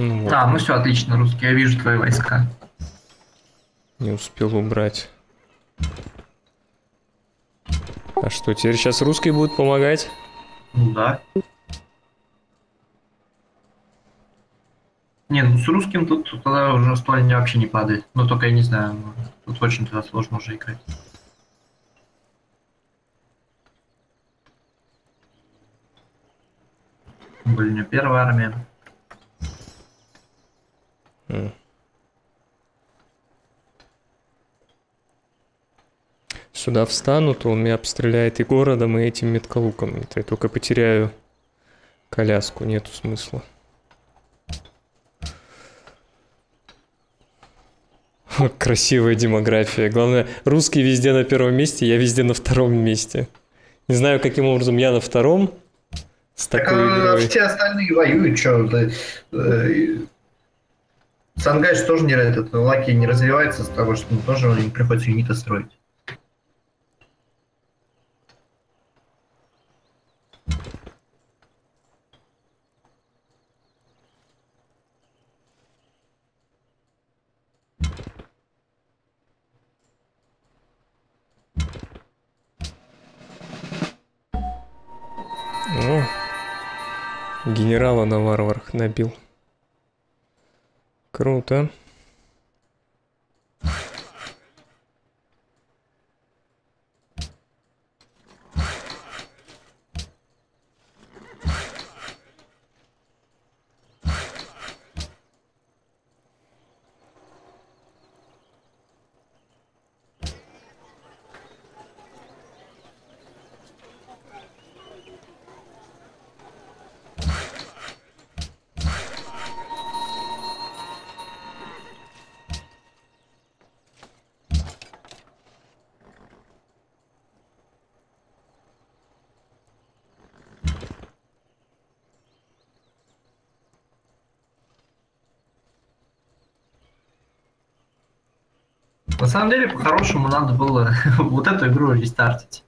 Speaker 1: Ну вот,
Speaker 4: А, ну все, отлично, русский, я вижу твои войска.
Speaker 1: не успел убрать. А что, теперь сейчас русский будет помогать?
Speaker 4: Ну да. Не, ну с русским тут, тогда уже столь не вообще не падает. Ну только я не знаю, ну, тут очень тогда сложно уже играть. Блин, у меня первая армия.
Speaker 1: Сюда встану, то он меня обстреляет и городом, и этим метколуком. Это я только потеряю коляску, нету смысла. Красивая демография. Главное, русский везде на первом месте, я везде на втором месте. Не знаю, каким образом я на втором с такой
Speaker 4: так,
Speaker 1: игрой.
Speaker 4: Все остальные воюют, что Сангай же тоже не этот, Лаки не развивается с того, что ну, тоже им приходится юниты строить.
Speaker 1: О, генерала на варварах набил. Круто.
Speaker 4: На самом деле, по-хорошему, надо было вот эту игру рестартить.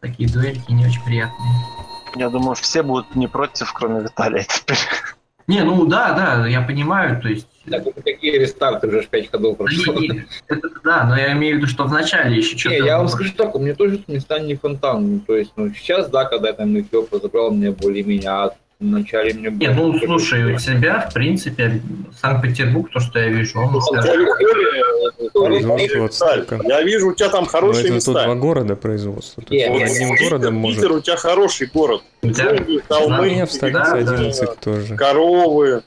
Speaker 4: Такие дуэльки не очень приятные.
Speaker 3: Я думаю, все будут не против, кроме Виталия теперь.
Speaker 4: Не, ну да, да, я понимаю, то есть...
Speaker 2: Так, это какие рестарты, уже 5 ходов
Speaker 4: Да,
Speaker 2: прошло.
Speaker 4: не, не, это да, но я имею в виду, что в начале еще что-то...
Speaker 2: Не, я вам скажу так, у меня тоже места не фонтан. Ну, то есть, ну, сейчас, да, когда я там Эфиопа забрал, мне более-меня, а в начале мне
Speaker 4: Не, ну слушай, у тебя, в принципе, Санкт-Петербург, то, что я вижу, он...
Speaker 1: Производство отстойка.
Speaker 6: Я вижу, у тебя там
Speaker 1: Но
Speaker 6: хорошие
Speaker 1: это два
Speaker 6: места.
Speaker 1: города производства. То есть
Speaker 2: Не,
Speaker 1: он
Speaker 2: не,
Speaker 1: одним
Speaker 6: Питер,
Speaker 1: городом
Speaker 6: Питер,
Speaker 1: может.
Speaker 6: у тебя хороший город.
Speaker 4: У тебя-
Speaker 6: Зомби,
Speaker 1: У
Speaker 6: холмы,
Speaker 1: меня в столице
Speaker 4: да, да,
Speaker 1: 11 тоже.
Speaker 6: коровы.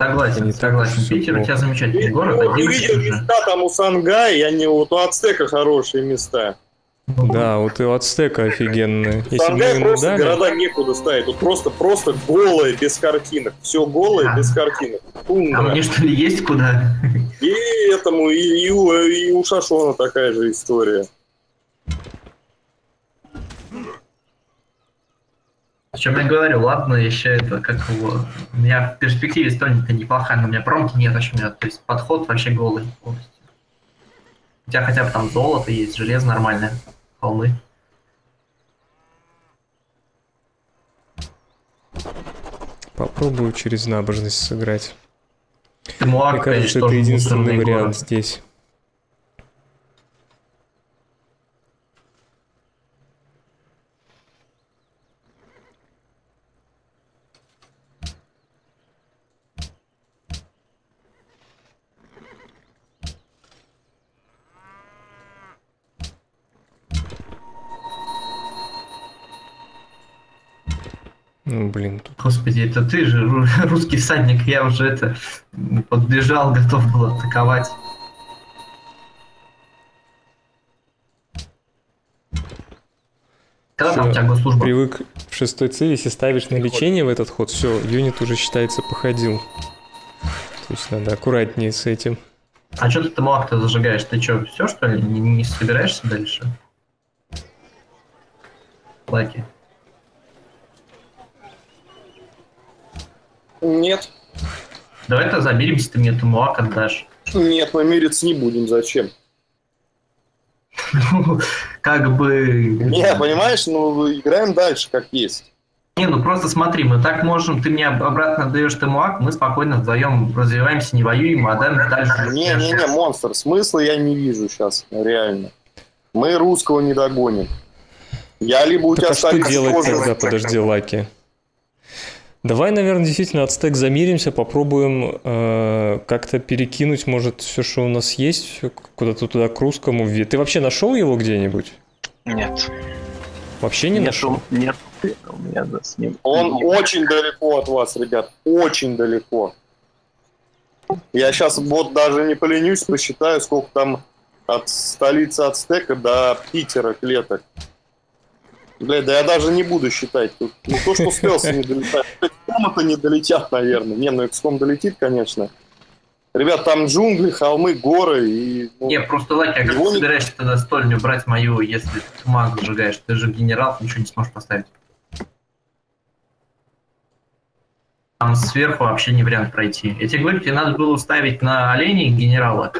Speaker 4: Согласен,
Speaker 1: так
Speaker 4: согласен. Питер у тебя замечательный город,
Speaker 6: Ну,
Speaker 4: один
Speaker 6: видел
Speaker 4: уже.
Speaker 6: места там у Сангая, я не вот у Ацтека хорошие места.
Speaker 1: Да, вот и у Ацтека офигенные. Если ему
Speaker 6: просто
Speaker 1: дали,
Speaker 6: города некуда ставить. Тут просто, просто голое, без картинок. Все голое,
Speaker 4: А.
Speaker 6: без картинок.
Speaker 4: А
Speaker 6: Тундра.
Speaker 4: мне что ли есть куда?
Speaker 6: И этому, и, и у, и у Шашона такая же история.
Speaker 4: О чем я говорю, ладно, еще это, как его... У меня в перспективе сторона-то неплохая, но у меня промки нет вообще, у меня, то есть подход вообще голый полностью. У тебя хотя бы там золото есть, железо нормальное, холмы.
Speaker 1: попробую через набожность сыграть.
Speaker 4: Ты муак,
Speaker 1: Мне кажется,
Speaker 4: конечно,
Speaker 1: это единственный вариант
Speaker 4: город.
Speaker 1: здесь. Ну, блин, тут
Speaker 4: Господи, это ты же, ру- русский всадник, я уже это подбежал, готов был атаковать. Когда там у тебя госслужба?
Speaker 1: привык в шестой С, если ставишь на лечение в этот ход, все, юнит уже считается походил. То есть надо аккуратнее с этим.
Speaker 4: А что ты там то зажигаешь? Ты что, все что ли? Не, не собираешься дальше? Лаки.
Speaker 6: Нет.
Speaker 4: Давай-то заберемся, ты мне Тамуак отдашь.
Speaker 6: Нет, мы мириться не будем. Зачем?
Speaker 4: Ну, как бы...
Speaker 6: Не, понимаешь, ну играем дальше, как есть.
Speaker 4: Не, ну просто смотри, мы так можем, ты мне обратно даешь Тамуак, мы спокойно вдвоем развиваемся, не воюем, а дальше дальше...
Speaker 6: Не-не-не, монстр, смысла я не вижу сейчас, реально. Мы русского не догоним. Я либо у
Speaker 1: Так
Speaker 6: тебя
Speaker 1: а что делать тогда, подожди, Лаки? Давай, наверное, действительно от стек замиримся, попробуем э, как-то перекинуть, может, все, что у нас есть, куда-то туда к русскому. Ты вообще нашел его где-нибудь?
Speaker 3: Нет.
Speaker 1: Вообще не нашел?
Speaker 3: Нет, нет, у меня да, с ним.
Speaker 6: Он очень далеко от вас, ребят, очень далеко. Я сейчас вот даже не поленюсь, посчитаю, сколько там от столицы Ацтека до Питера клеток. Блядь, да я даже не буду считать. Тут не то, что стелсы не долетают. XCOM-то не долетят, наверное. Не, ну XCOM долетит, конечно. Ребят, там джунгли, холмы, горы и... ну,
Speaker 4: Не, просто Лаки, а как ты собираешься тогда стольню брать мою, если ты маг сжигаешь? Ты же генерал, ничего не сможешь поставить. Там сверху вообще не вариант пройти. Я тебе говорю, тебе надо было ставить на оленей генерала,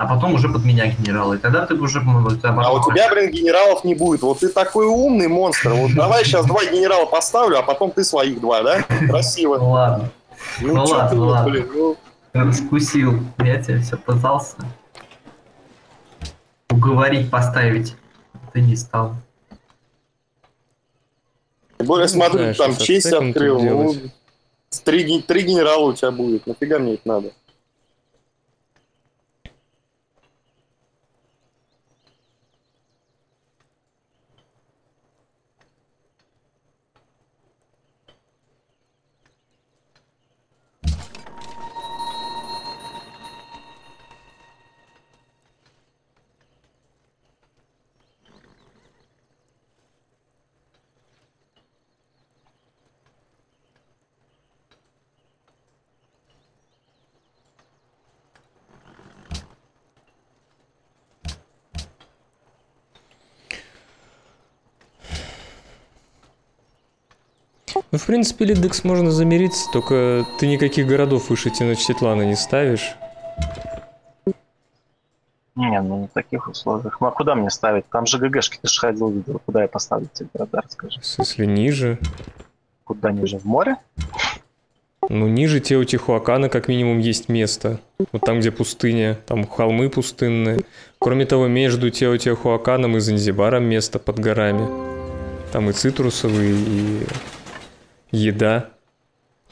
Speaker 4: а потом уже под меня генерала. И тогда ты бы уже...
Speaker 6: А у тебя, блин, генералов не будет. Вот ты такой умный монстр. Вот давай сейчас два генерала поставлю, а потом ты своих два, да? Красиво.
Speaker 4: Ну ладно,
Speaker 6: Ну,
Speaker 4: Ну ладно,
Speaker 6: ты,
Speaker 4: ладно.
Speaker 6: блин, ну,
Speaker 4: раскусил. Я тебя все пытался уговорить поставить. Ты не стал.
Speaker 6: Тем более,
Speaker 1: Ну,
Speaker 6: смотрю, там честь открыл. Ну, три, три генерала у тебя будет. Нафига мне это надо?
Speaker 1: Ну, в принципе, Лидекс можно замириться, только ты никаких городов выше Теночтитлана не ставишь.
Speaker 3: Не, ну в таких условиях. Ну а куда мне ставить? Там же ГГшки, ты же ходил, видел. Куда я поставлю тебе города, расскажи.
Speaker 1: В смысле, ниже.
Speaker 3: Куда ниже? В море?
Speaker 1: Ну, ниже Теотихуакана как минимум есть место. Вот там, где пустыня, там холмы пустынные. Кроме того, между Теотихуаканом и Занзибаром место под горами. Там и цитрусовые, и еда.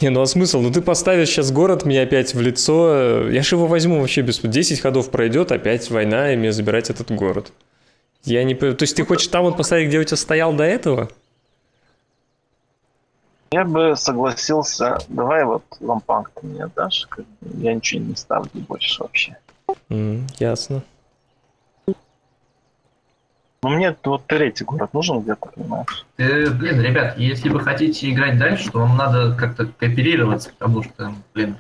Speaker 1: Не, ну а смысл? Ну ты поставишь сейчас город мне опять в лицо. Я же его возьму вообще без... 10 ходов пройдет, опять война, и мне забирать этот город. Я не... То есть ты хочешь там вот поставить, где у тебя стоял до этого?
Speaker 3: Я бы согласился. Давай вот лампанг ты мне дашь. Я ничего не ставлю больше вообще.
Speaker 1: М, ясно.
Speaker 3: Ну мне вот третий город нужен где-то, понимаешь?
Speaker 4: Э, блин, ребят, если вы хотите играть дальше, то вам надо как-то кооперироваться, потому что, блин.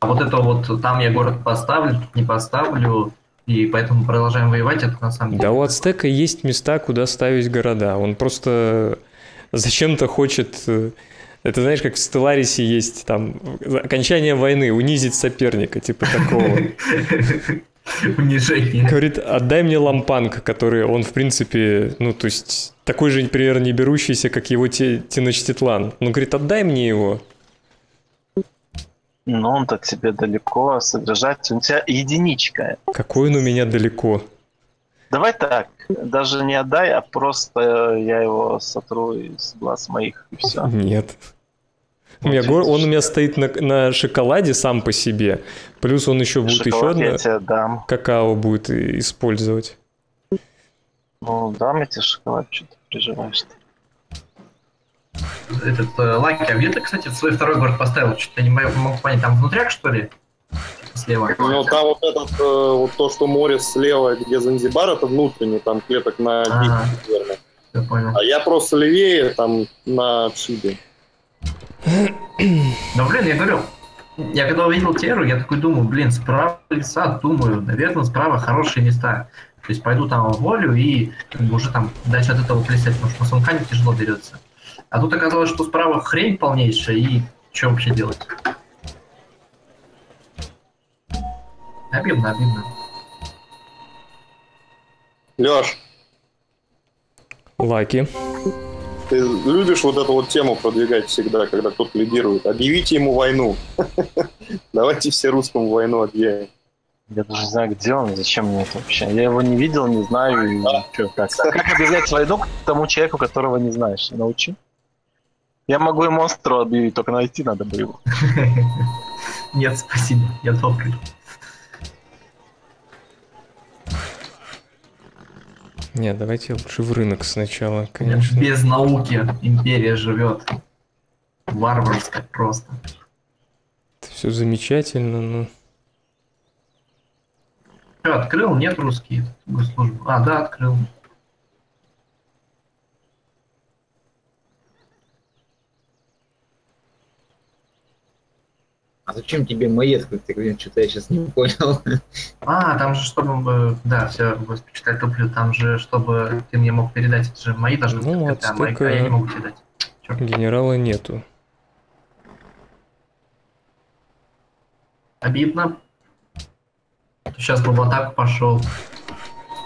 Speaker 4: А вот это вот, там я город поставлю, тут не поставлю, и поэтому продолжаем воевать, это на самом деле...
Speaker 1: Да, у Ацтека есть места, куда ставить города. Он просто зачем-то хочет... э, Это знаешь, как в Стелларисе есть там окончание войны, унизить соперника, типа такого.
Speaker 4: Унижение.
Speaker 1: Говорит, отдай мне лампанг, который он, в принципе, ну, то есть, такой же, примерно, не берущийся, как его те, Теночтитлан. Он говорит, отдай мне его.
Speaker 3: Но он-то тебе далеко содержать. У тебя единичка.
Speaker 1: Какой он у меня далеко.
Speaker 3: Давай так. Даже не отдай, а просто я его сотру из глаз моих и все.
Speaker 1: Нет. У меня гор- он у меня стоит на, на шоколаде сам по себе. Плюс он еще будет еще
Speaker 3: Шоколад тебе дам.
Speaker 1: какао будет использовать.
Speaker 3: Ну, дам я тебе шоколад, что ты переживаешь-то.
Speaker 4: Этот, э, Лаки, а где ты, кстати, свой второй город поставил? Что-то не могу понять, там внутряк, что ли? Слева.
Speaker 6: Ну, там вот этот, э, вот то, что море слева, где Занзибар, это внутренний, там клеток на
Speaker 4: Ага.
Speaker 6: 10, наверное.
Speaker 4: Я понял.
Speaker 6: А я просто левее, там, на отшибе.
Speaker 4: Да, блин, я говорю, я когда увидел Теру, я такой думаю, блин, справа леса, думаю, наверное, справа хорошие места. То есть пойду там в волю и как бы, уже там дальше от этого плясать, потому что на самом тяжело берется. А тут оказалось, что справа хрень полнейшая, и что вообще делать? Обидно, обидно.
Speaker 6: Леш,
Speaker 1: Лаки.
Speaker 6: Ты любишь вот эту вот тему продвигать всегда, когда кто-то лидирует? Объявите ему войну. Давайте все русскому войну объявим.
Speaker 3: Я даже не знаю, где он, зачем мне это вообще. Я его не видел, не знаю. И чё, как? как объявлять войну к тому человеку, которого не знаешь? Научи. Я могу и монстру объявить, только найти надо бы его.
Speaker 4: Нет, спасибо, я добрый.
Speaker 1: Нет, давайте лучше в рынок сначала, конечно.
Speaker 4: Без науки империя живет. Варварско просто.
Speaker 1: Это все замечательно, но...
Speaker 4: Что, открыл? Нет русский госслужбы? А, да, открыл.
Speaker 2: А зачем тебе маец, ты говоришь, что-то я сейчас не понял.
Speaker 4: А, там же, чтобы... Да, все, господи, читать туплю. Там же, чтобы ты мне мог передать, это же мои должны
Speaker 1: Ну,
Speaker 4: быть, а, мои, а я не могу тебе дать. Чёрт.
Speaker 1: Генерала нету.
Speaker 4: Обидно. Сейчас бы в атаку пошел.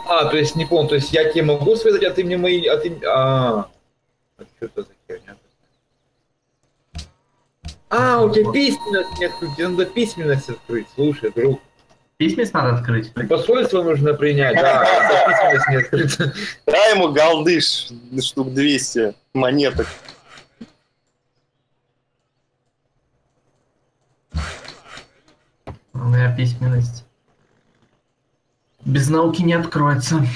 Speaker 2: А, то есть не понял, то есть я тебе могу связать, а ты мне мои... А ты... А, а что это за херня? А, у тебя письменность нет, тебе надо письменность открыть. Слушай, друг,
Speaker 4: Письмец надо открыть.
Speaker 2: посольство нужно принять, да, письменность не открыта.
Speaker 6: Дай ему галдыш штук 200 монеток.
Speaker 4: У меня письменность. Без науки не откроется.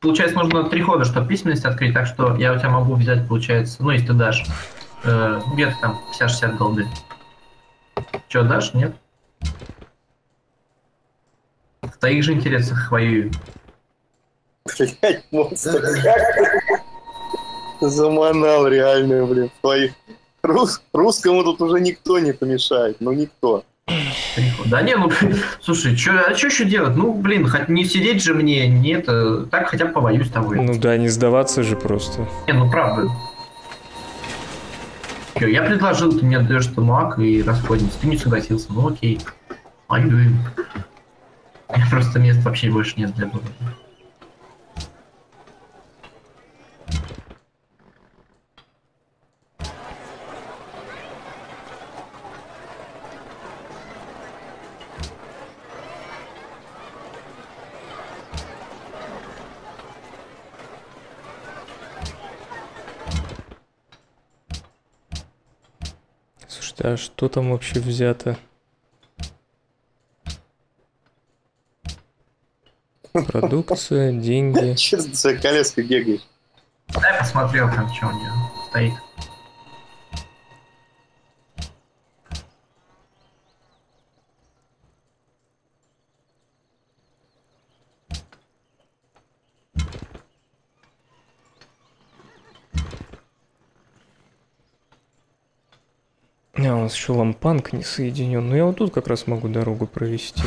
Speaker 4: Получается, нужно три хода, чтобы письменность открыть, так что я у тебя могу взять, получается, ну, если ты дашь, э, где-то там 50-60 голды. Че, дашь? Нет? В твоих же интересах воюю.
Speaker 6: Блять, монстр. Как ты заманал реально, блин. Твоих... Рус... Русскому тут уже никто не помешает. Ну, никто.
Speaker 4: Да не, ну, слушай, чё, а что еще делать? Ну, блин, хоть не сидеть же мне, нет, э, так хотя бы повоюю с тобой.
Speaker 1: Ну да, не сдаваться же просто.
Speaker 4: Не, ну правда. Чё, я предложил, ты мне отдаешь тамак и расходимся. Ты не согласился, ну окей. У меня просто мест вообще больше нет для было.
Speaker 1: Слушайте, а что там вообще взято? Продукция, деньги.
Speaker 6: Че ты за колеска бегаешь?
Speaker 4: Да, я посмотрел там, что у нее стоит.
Speaker 1: А, у нас еще лампанг не соединен. Ну я вот тут как раз могу дорогу провести.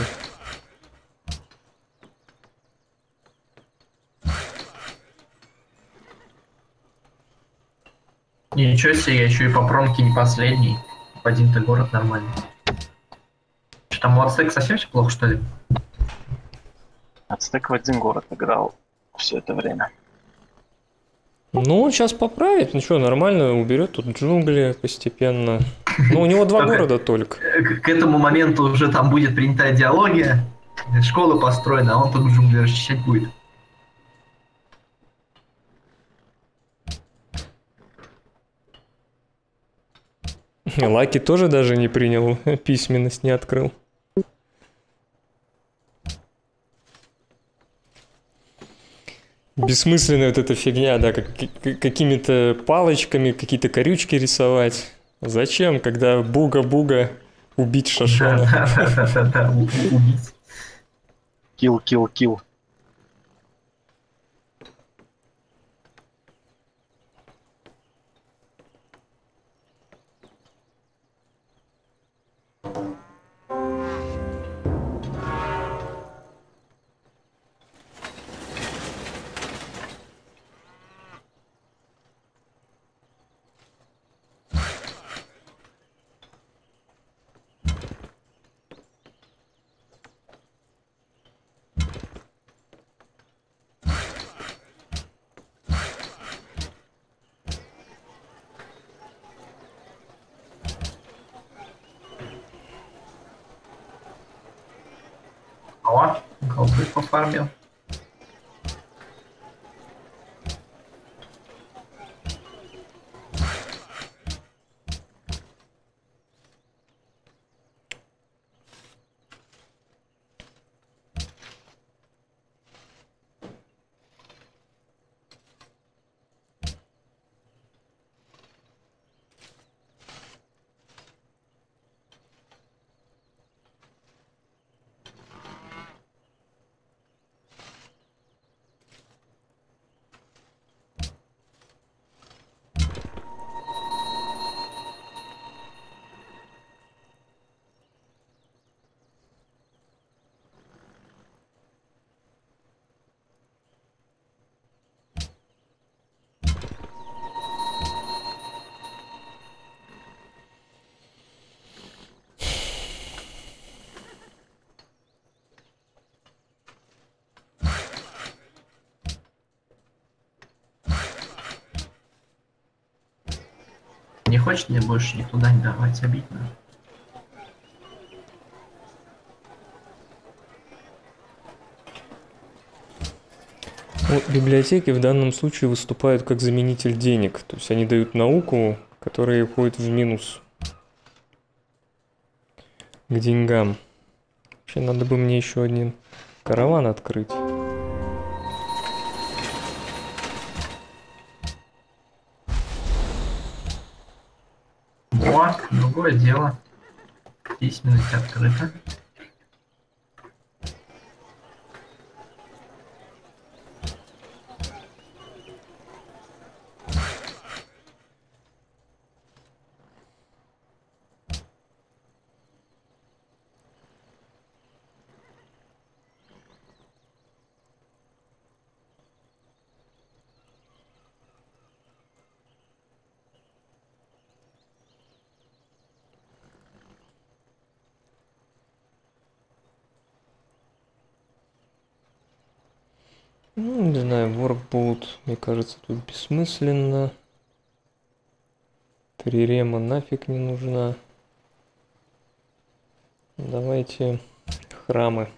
Speaker 4: Ничего себе, я еще и по промке не последний. В один-то город нормальный. Что там у Ацтека совсем все плохо, что ли?
Speaker 3: Ацтек в один город играл все это время.
Speaker 1: Ну, он сейчас поправит, ничего, нормально, уберет тут джунгли постепенно. Ну, у него два города только.
Speaker 4: Э, К, этому моменту уже там будет принята идеология, школа построена, а он тут джунгли расчищать будет.
Speaker 1: Лаки тоже даже не принял, письменность не открыл. Бессмысленная вот эта фигня, да, как- какими-то палочками какие-то корючки рисовать. Зачем, когда буга-буга убить Шашона?
Speaker 4: Убить.
Speaker 3: Килл, килл, килл.
Speaker 4: Не хочет мне больше никуда не давать, обидно.
Speaker 1: Ну, библиотеки в данном случае выступают как заменитель денег. То есть они дают науку, которая уходит в минус к деньгам. Вообще надо бы мне еще один караван открыть.
Speaker 4: Другое дело. Письменность открыта.
Speaker 1: Ну, не знаю, workboat, мне кажется, тут бессмысленно. Трирема нафиг не нужна. Давайте храмы.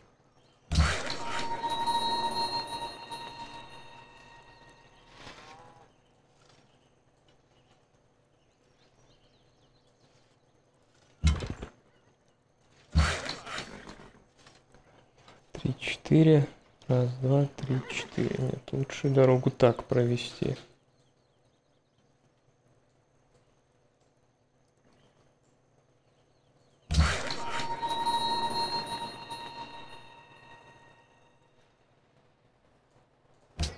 Speaker 1: Три, четыре. Раз, два, три, четыре. Нет, лучше дорогу так провести.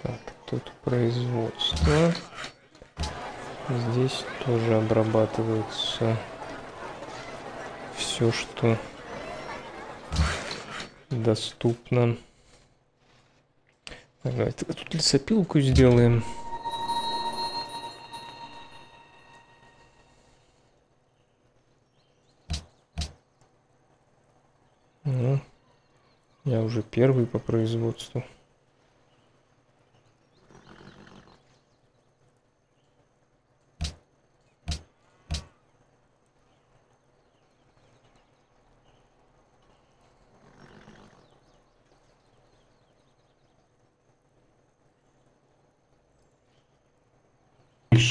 Speaker 1: Так, тут производство. Здесь тоже обрабатывается все, что доступно. Давайте тут лесопилку сделаем. Ну, я уже первый по производству.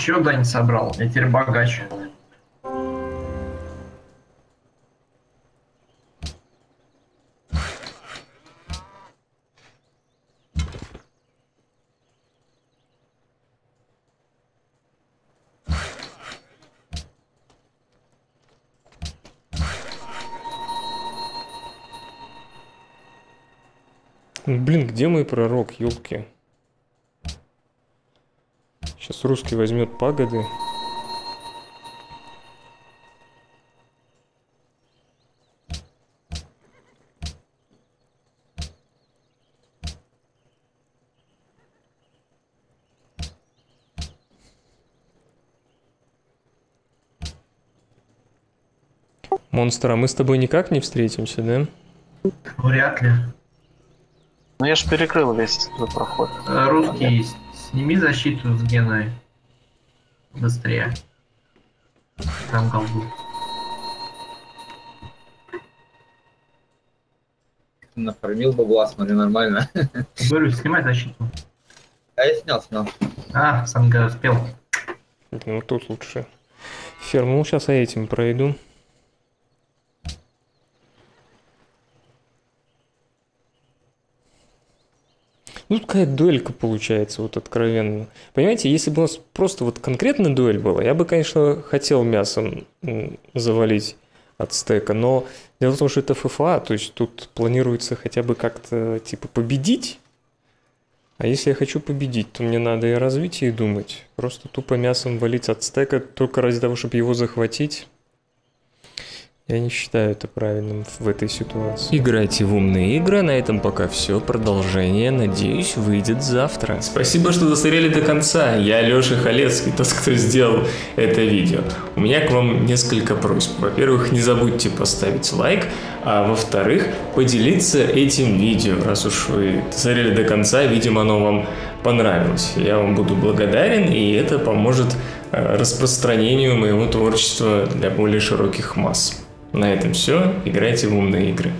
Speaker 4: Еще дань собрал, я теперь богач.
Speaker 1: Ну, Блин, где мой пророк, елки? Сейчас русский возьмет пагоды. Монстр, а мы с тобой никак не встретимся, да?
Speaker 4: Вряд ли.
Speaker 3: Ну я ж перекрыл весь этот проход.
Speaker 4: Русский, с- сними защиту с Геной. Быстрее. Там голду.
Speaker 2: Нафармил бабла, смотри, нормально.
Speaker 4: Говорю, снимай защиту.
Speaker 2: А я снял, снял.
Speaker 4: А, Санга успел.
Speaker 1: Ну, тут лучше. Ферму сейчас я этим пройду. Ну, такая дуэлька получается, вот откровенно. Понимаете, если бы у нас просто вот конкретно дуэль была, я бы, конечно, хотел мясом завалить от стека, но дело в том, что это ФФА, то есть тут планируется хотя бы как-то, типа, победить. А если я хочу победить, то мне надо и о развитии думать. Просто тупо мясом валить от стека только ради того, чтобы его захватить. Я не считаю это правильным в этой ситуации. Играйте в умные игры, на этом пока все. Продолжение, надеюсь, выйдет завтра. Спасибо, что досмотрели до конца. Я Леша Халецкий, тот, кто сделал это видео. У меня к вам несколько просьб. Во-первых, не забудьте поставить лайк, а во-вторых, поделиться этим видео. Раз уж вы досмотрели до конца, видимо, оно вам понравилось. Я вам буду благодарен, и это поможет э, распространению моего творчества для более широких масс. На этом все. Играйте в умные игры.